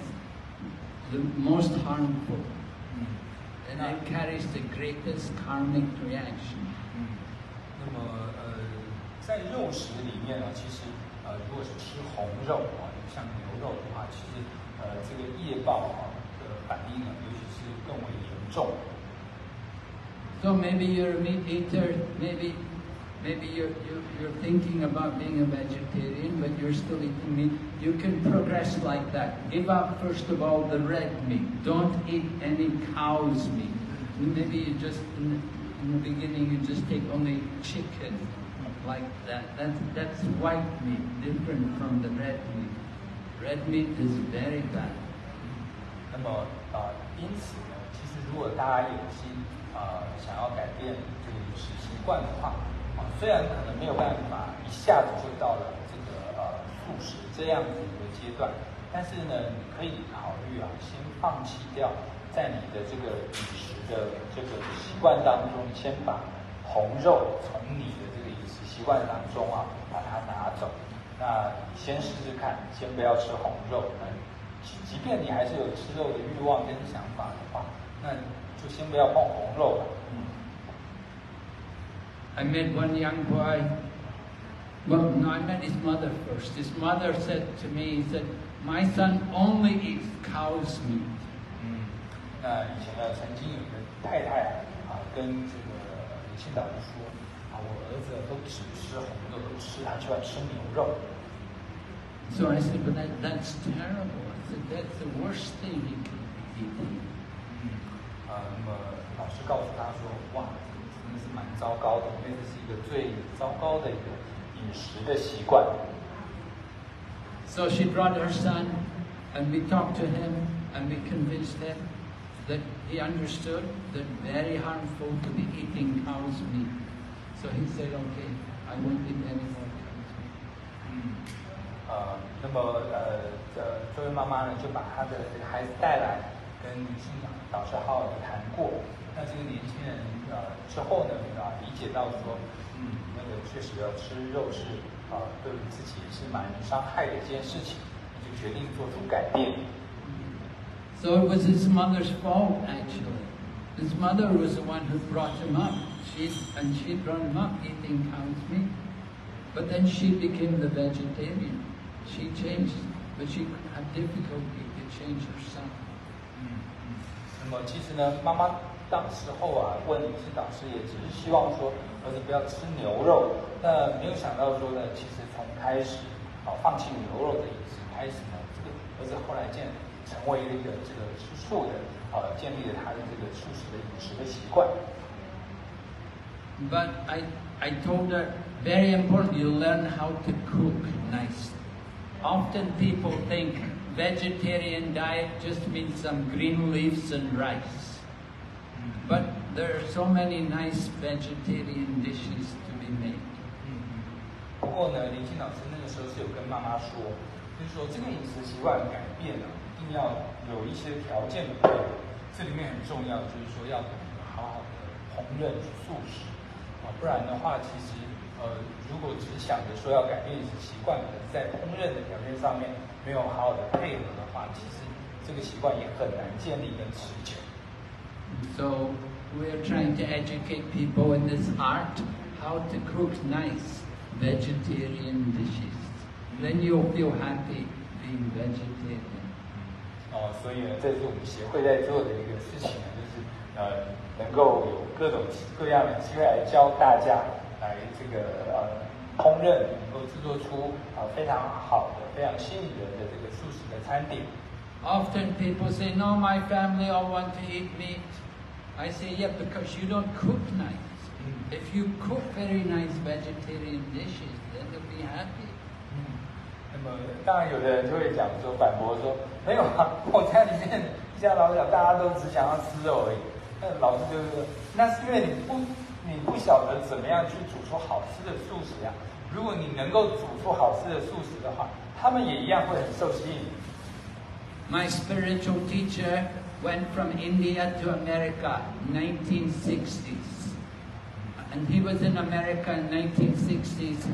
the most harmful. And it carries the greatest karmic reaction. 嗯，那么呃，在肉食里面呢，其实呃，如果是吃红肉啊，像牛肉的话，其实呃，这个业报啊的反应呢，尤其是更为严重。So maybe you're a meat eater, maybe maybe you're, you're, you're thinking about being a vegetarian, but you're still eating meat. You can progress like that. Give up, first of all, the red meat. Don't eat any cow's meat. Maybe you just, in the, in the beginning, you just take only chicken, like that. That's, that's white meat, different from the red meat. Red meat is very bad. 那么呃，因此呢，其实如果大家有心呃想要改变这个饮食习惯的话，啊，虽然可能没有办法一下子就到了这个呃素食这样子一个阶段，但是呢，你可以考虑啊，先放弃掉在你的这个饮食的这个习惯当中，先把红肉从你的这个饮食习惯当中啊把它拿走。那你先试试看，先不要吃红肉。那即即便你还是有吃肉的欲望跟想法的话，那就先不要碰红肉了。嗯。 I met one young boy. Well, no, I met his mother first. His mother said to me, he said, my son only eats cow's meat. 嗯，那以前呢，曾经有一个太太啊，跟这个李庆导就说啊，我儿子都只吃红肉，都吃，他喜欢吃牛肉。 So I said, but that, that's terrible. I said, that's the worst thing he could be eating. 嗯，啊，那么老师告诉他说，哇，真的是蛮糟糕的，因为这是一个最糟糕的一个饮食的习惯。 So she brought her son, and we talked to him, and we convinced him that he understood that very harmful to be eating cow's meat. So he said, okay, I won't eat any 呃，那么呃呃，这位妈妈呢，就把她的孩子带来，跟女性导师好好的谈过。那这个年轻人呃之后呢，啊理解到说，嗯，那个确实要吃肉是啊、对自己是蛮伤害的一件事情，就决定做出改变。So it was his mother's fault, actually. His mother was the one who brought him up. She, and she brought him up eating cow's meat. But then she became the vegetarian. She changed, but she had difficulty to change herself. 嗯嗯，那么其实呢，妈妈当时候啊问女性导师，也只是希望说儿子不要吃牛肉，那没有想到说呢，其实从开始啊放弃牛肉的饮食开始呢，这个儿子后来见成为了一个这个吃素的，啊，建立了他的这个素食的饮食的习惯。But I, I told her, very important, you learn how to cook nicely. Often people think vegetarian diet just means some green leaves and rice. But there are so many nice vegetarian dishes to be made. 嗯嗯。不过呢，林青老师那个时候是有跟妈妈说，就是说这个饮食习惯改变呢，一定要有一些条件的配合。这里面很重要，就是说要懂得好好的烹饪素食啊，不然的话，其实 呃，如果只想着说要改变饮食习惯，可是在烹饪的条件上面没有好好的配合的话，其实这个习惯也很难建立跟持久。So we are trying to educate people in this art how to cook nice vegetarian dishes. Then you'll feel happy being vegetarian. 哦，所以呢，这是我们协会在做的一个事情呢，就是呃，能够有各种各样的机会来教大家来这个呃烹饪，能够制作出啊、非常好的、非常吸引人的这个素食的餐点。Often people say, no, my family all want to eat meat. I say, yeah, because you don't cook nice. If you cook very nice vegetarian dishes, then they'll be happy. 嗯，那么当然有的人就会讲说反驳说，没有啊，我家里面一家老小大家都只想要吃肉而已。那老师就是说，那是因为你不你不晓得怎么样去煮出好吃的素食呀。如果你能够煮出好吃的素食的话，他们也一样会很受吸引。 My spiritual teacher went from India to America 1960s. And he was in America in 1960s.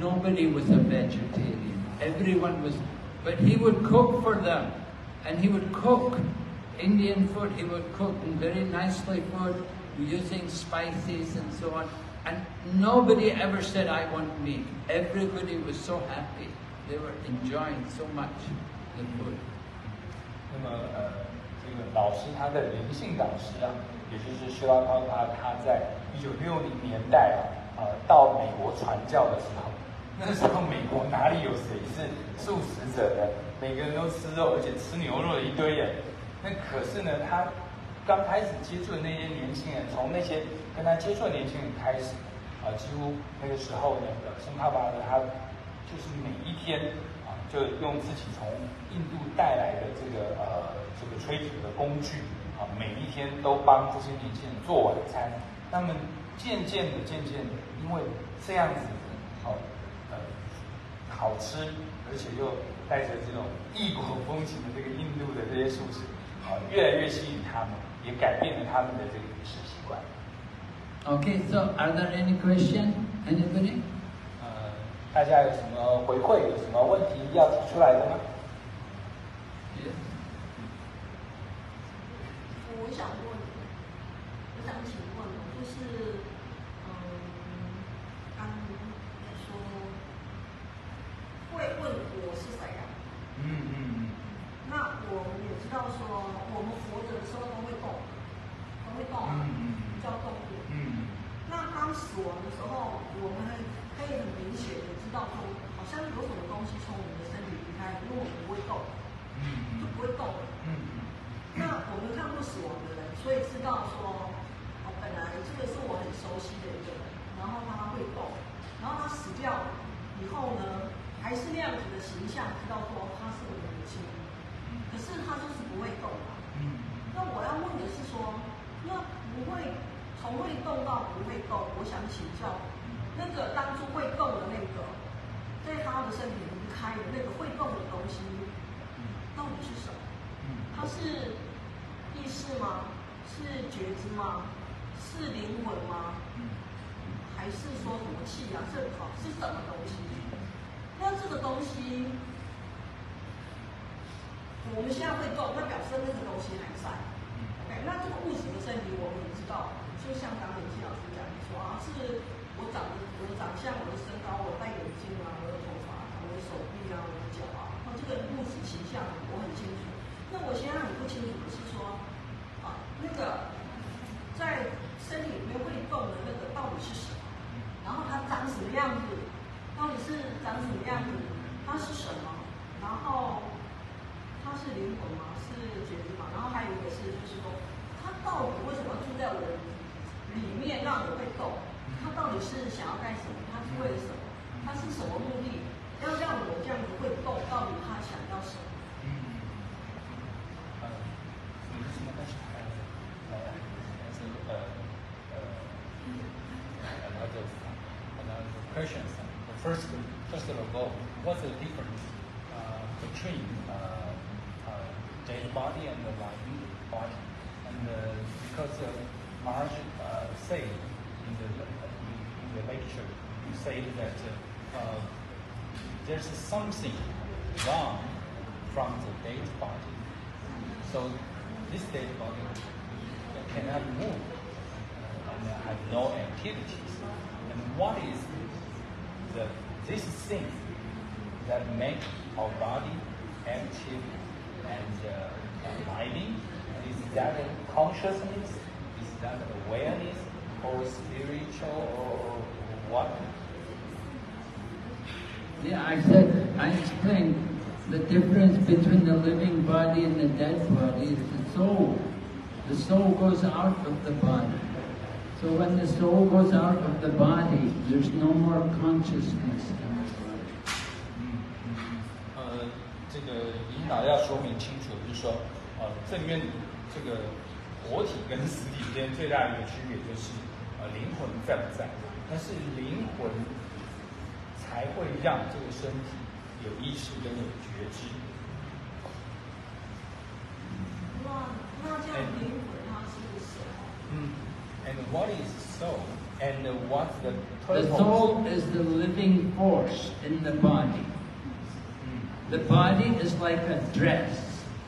Nobody was a vegetarian. Everyone was, but he would cook for them. And he would cook Indian food. He would cook very nicely food using spices and so on. And nobody ever said, I want meat. Everybody was so happy. They were enjoying so much the food. 那么呃，这个老师他的灵性导师啊，也就是薛拉高他他在一九六零年代啊，呃，到美国传教的时候，那时候美国哪里有谁是素食者的？每个人都吃肉，而且吃牛肉的一堆人。那可是呢，他 刚开始接触的那些年轻人，从那些跟他接触的年轻人开始，啊，几乎那个时候呢，圣帕巴的他就是每一天啊，就用自己从印度带来的这个呃这个炊煮的工具啊，每一天都帮这些年轻人做晚餐。那么渐渐的、渐渐的，因为这样子好呃好吃，而且又带着这种异国风情的这个印度的这些素食，啊，越来越吸引他们，也改变了他们的这个饮食习惯。Okay, so are there any question? Anybody? 呃，大家有什么回馈？有什么问题要提出来的吗？Yes. 我想问，我想请问，就是，嗯，刚说会问我是谁啊？嗯嗯嗯那我们也知道说，我们活着的时候都会动，都会动叫动物。嗯。那当死亡的时候，我们可以很明显的知道说，好像有什么东西从我们的身体离开，因为我们不会动，嗯就不会动。那我们看过死亡的人，所以知道说，哦，本来这个是我很熟悉的一个人，然后他会动，然后他死掉以后呢，还是那样子的形象，知道说他是我的母亲，可是他就是不会动嘛。嗯那我要问的是说，那不会从会动到不会动，我想请教，那个当初会动的那个，在他的身体离开的那个会动的东西，到底是什么？它是意识吗？是觉知吗？是灵魂吗？还是说什么气啊？是好是什么东西？那这个东西，我们现在会动，那表示那个东西还在。OK，那这个物质的身体我们也知道，就像刚才季老师讲的说啊，是我长得我的长相、我的身高、我戴眼镜啊、我的头发、我的手臂啊、我的脚啊，那这个物质形象我很清楚。那我现在很不清楚的是说，啊，那个在身体里面会动的那个到底是什么？然后它长什么样子？到底是长什么样子？它是什么？然后它是灵魂吗？是觉知吗？然后还有一个是，就是说，它到底为什么住在我的里面让我会动？它到底是想要干什么？它是为了什么？它是什么目的？要让我这样子会动？到底他想要什么？嗯。呃，你是什么关系？呃呃是呃呃 another another questions. First, first of all, what's the difference uh, between uh, uh, dead body and the living body? And uh, because uh, Marge uh, said in the in the lecture, you said that uh, uh, there's something wrong from the dead body. So this dead body cannot move and have no activities. And what is the this thing that make our body active and uh, living? Is that consciousness? Is that awareness or spiritual or what? Yeah, I said, I explained the difference between the living body and the dead body is the soul. The soul goes out of the body. So when the soul goes out of the body, there's no more consciousness 引导要说明清楚，就是说，呃，正面这个活体跟实体之间最大的一个区别就是呃灵魂在不在，但是灵魂才会让这个身体有意识跟有觉知。那那这样灵魂它是什么？嗯，and what is soul and what's the The soul is the living force in the body. 嗯 The body is like a dress.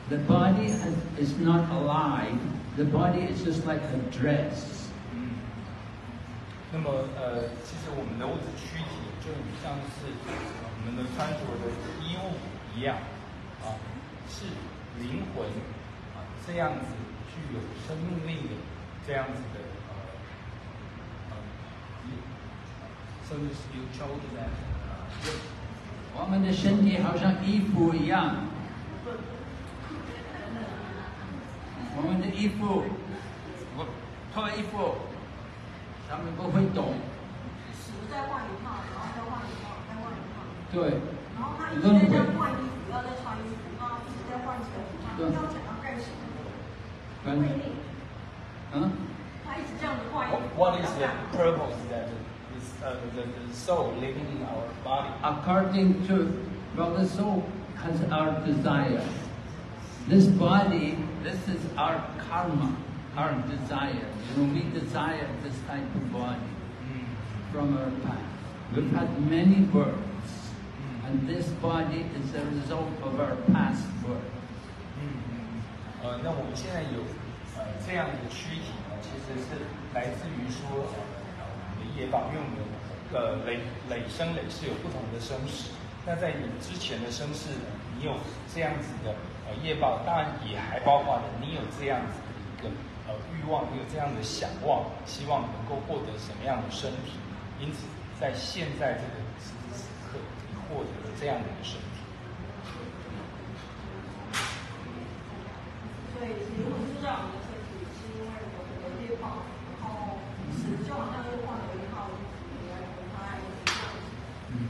The body has, is not alive. The body is just like a dress. 嗯，那么呃，其实我们的物质躯体就很像是呃我们的穿着的衣物一样啊，是灵魂啊这样子具有生命力的这样子的呃呃，so you you told that uh, 我们的身体好像衣服一样，我们的衣服，我脱衣服，他们不会懂。死了再换一套，然后再换一套，再换一套。对，然后他一直在这样换衣服，要再穿衣服，他一直在换成他对要想要干什么？跟规定，嗯，他一直这样子换衣 what, what 服。is the purpose that uh, the, the soul living in our body? according to well, the soul has our desire. This body, this is our karma, our desire. You know, we desire this type of body from our past. We've had many births, and this body is a result of our past birth. 嗯嗯，呃，那我们现在有呃这样的躯体呢，其实是来自于说呃 的业报，因为我们呃累累生累世有不同的生死。那在你之前的生世呢，你有这样子的呃业报，当然也还包括了你有这样子的一个呃欲望，你有这样的想望，希望能够获得什么样的身体。因此，在现在这个此时此刻，你获得了这样的一个身体。所以灵魂就在我们的身体，是因为我们的业报，然后死就好像又换了一套衣服来跟他一样子。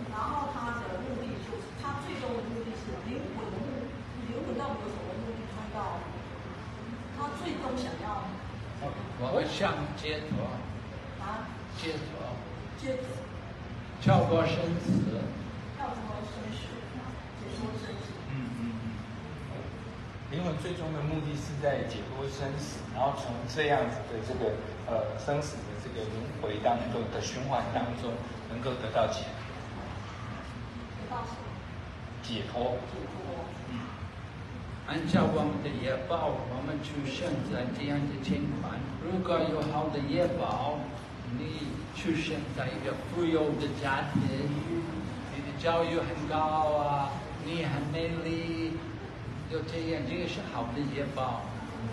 然后他的目的就是，他最终的目的是灵魂的目，灵魂到底有什么目的？看到他最终想要我们向解脱，啊，解脱，接着超过生死。要怎么生死，解脱生死。嗯嗯嗯，灵魂最终的目的是在解脱生死，然后从这样子的这个呃生死的这个轮回当中的循环当中，能够得到解得到什么？解脱。解脱。嗯按照我们的业报，我们出生在这样的情况。如果有好的业报，你出生在一个富有的家庭，你的教育很高啊，你很美丽，就这样，这个是好的业报。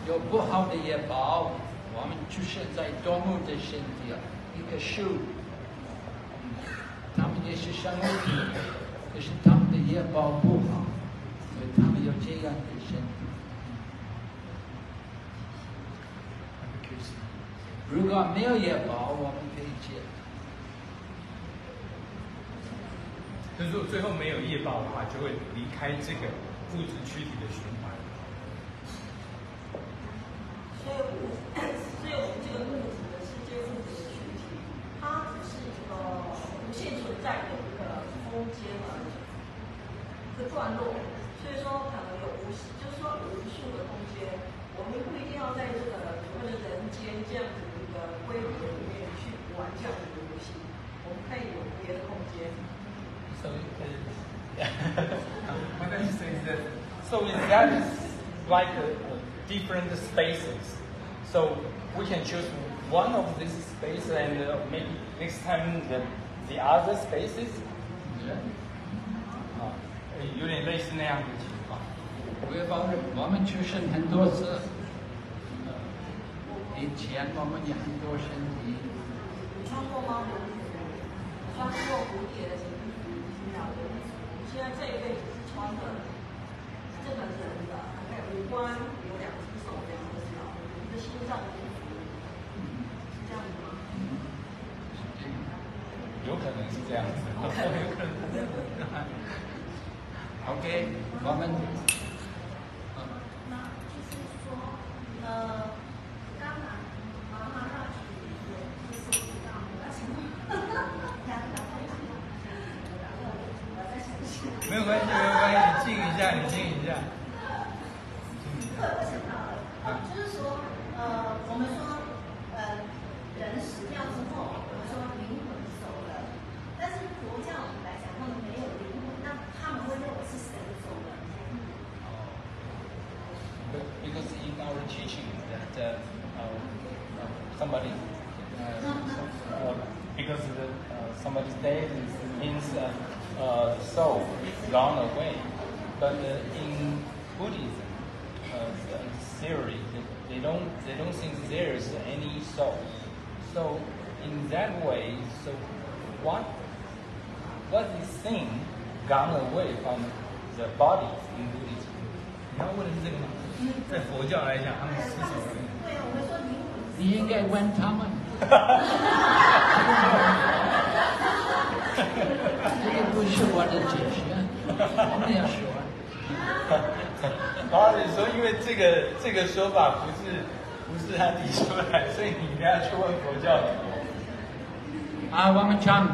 有不好的业报，我们出生在动物的身体，一个树，他们也是生物体，可是他们的业报不好。所以他们有这样的身体。如果没有业报，我们可以解。就是如果最后没有业报的话，就会离开这个物质躯体的循环。所以无，所以我们这个物质的世界物质的躯体，它只是一个无限存在的一个空间而已，一个段落。所以说可能有无，就是说有无数的空间，我们不一定要在这个所谓的人间这样子的一个规则里面去玩这样子的游戏，我们可以有别的空间。So, uh, what I say is that so is that like uh, different spaces. So we can choose one of these spaces and uh, maybe next time the the other spaces. 啊，呃有点类似那样的情况。我报我们出生很多次，以前我们有很多身体，你穿过吗？穿过蝴蝶的衣服，鸟的衣服。现在这一辈子是穿的这个人的，还有五官，有两只手，两只 是这样子吗？有可能是这样子，有可能。OK，我们 John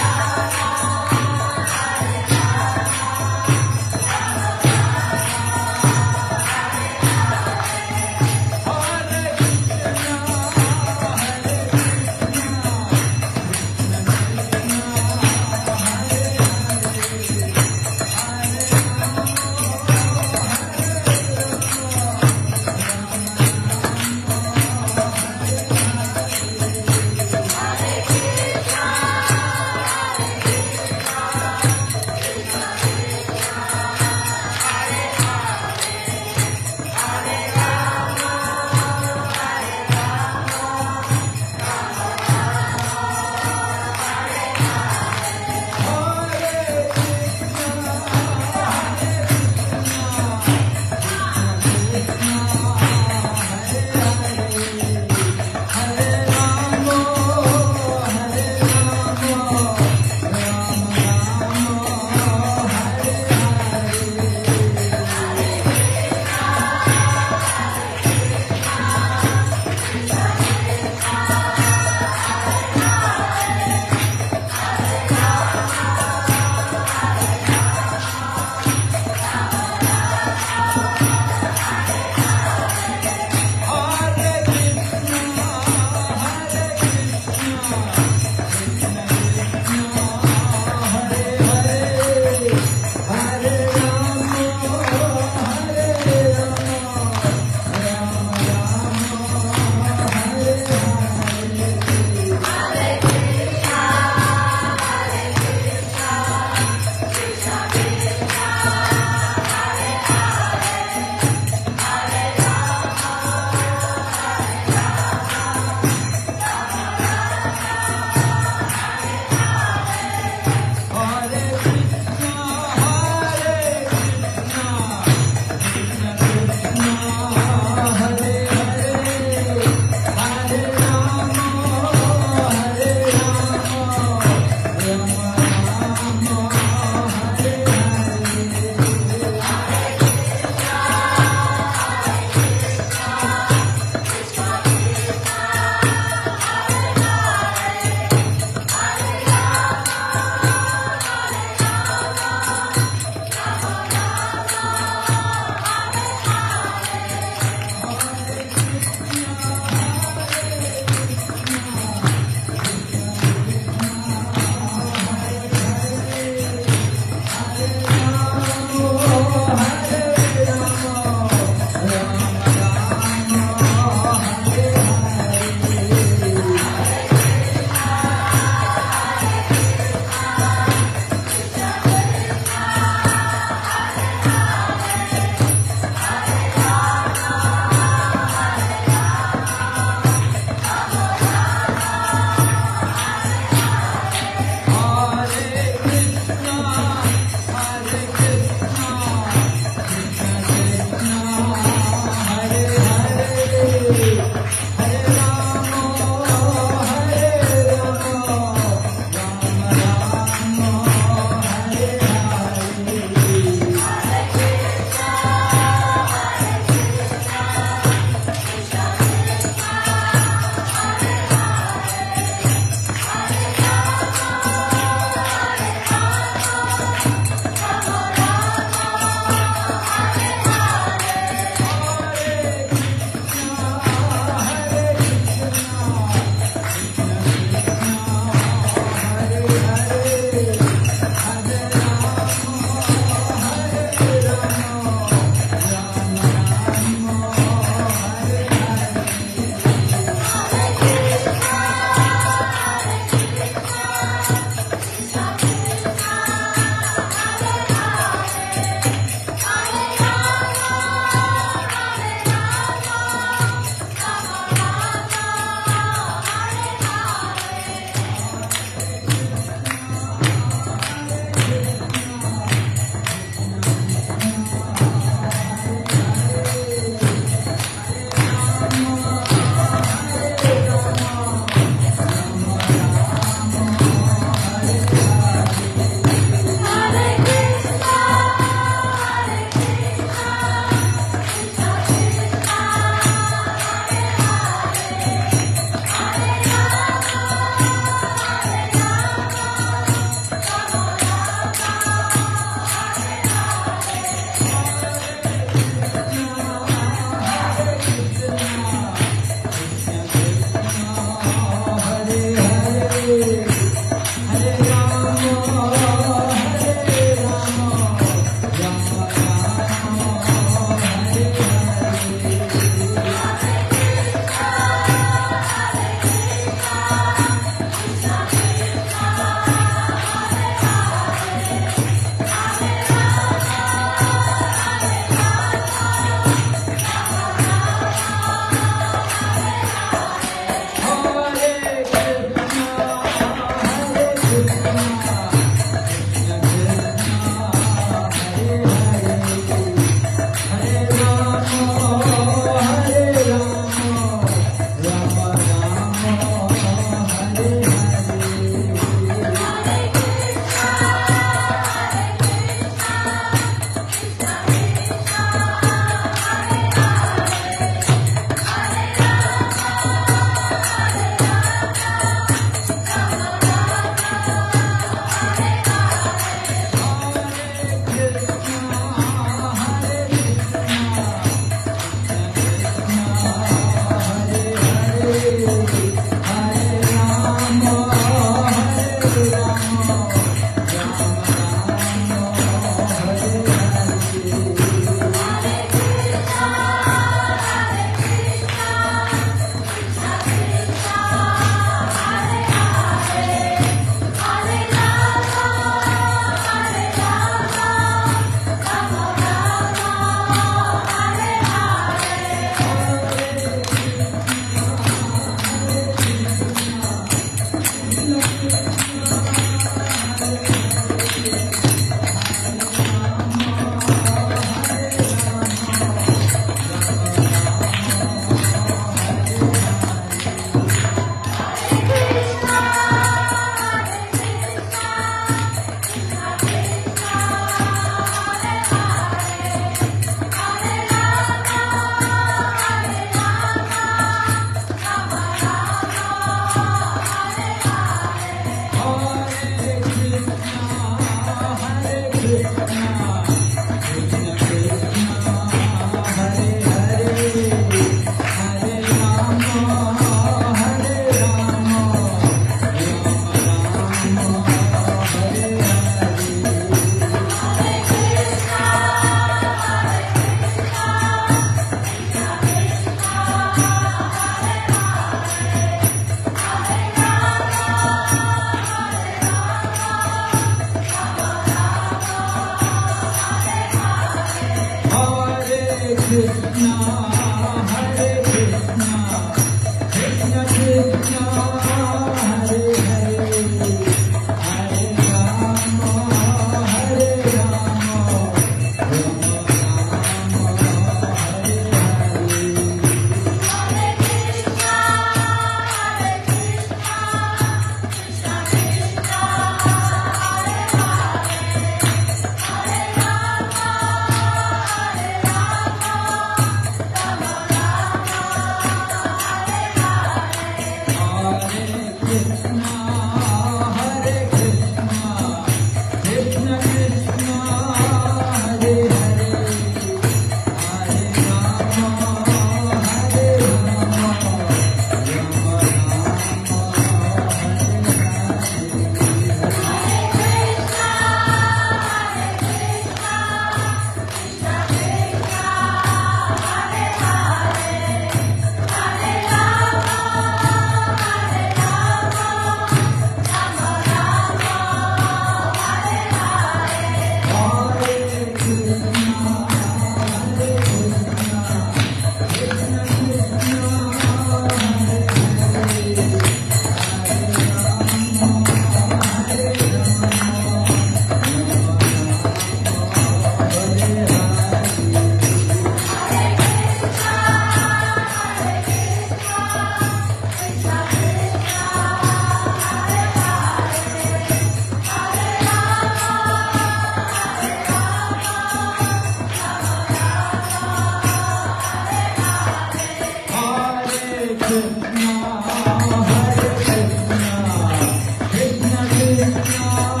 Thank.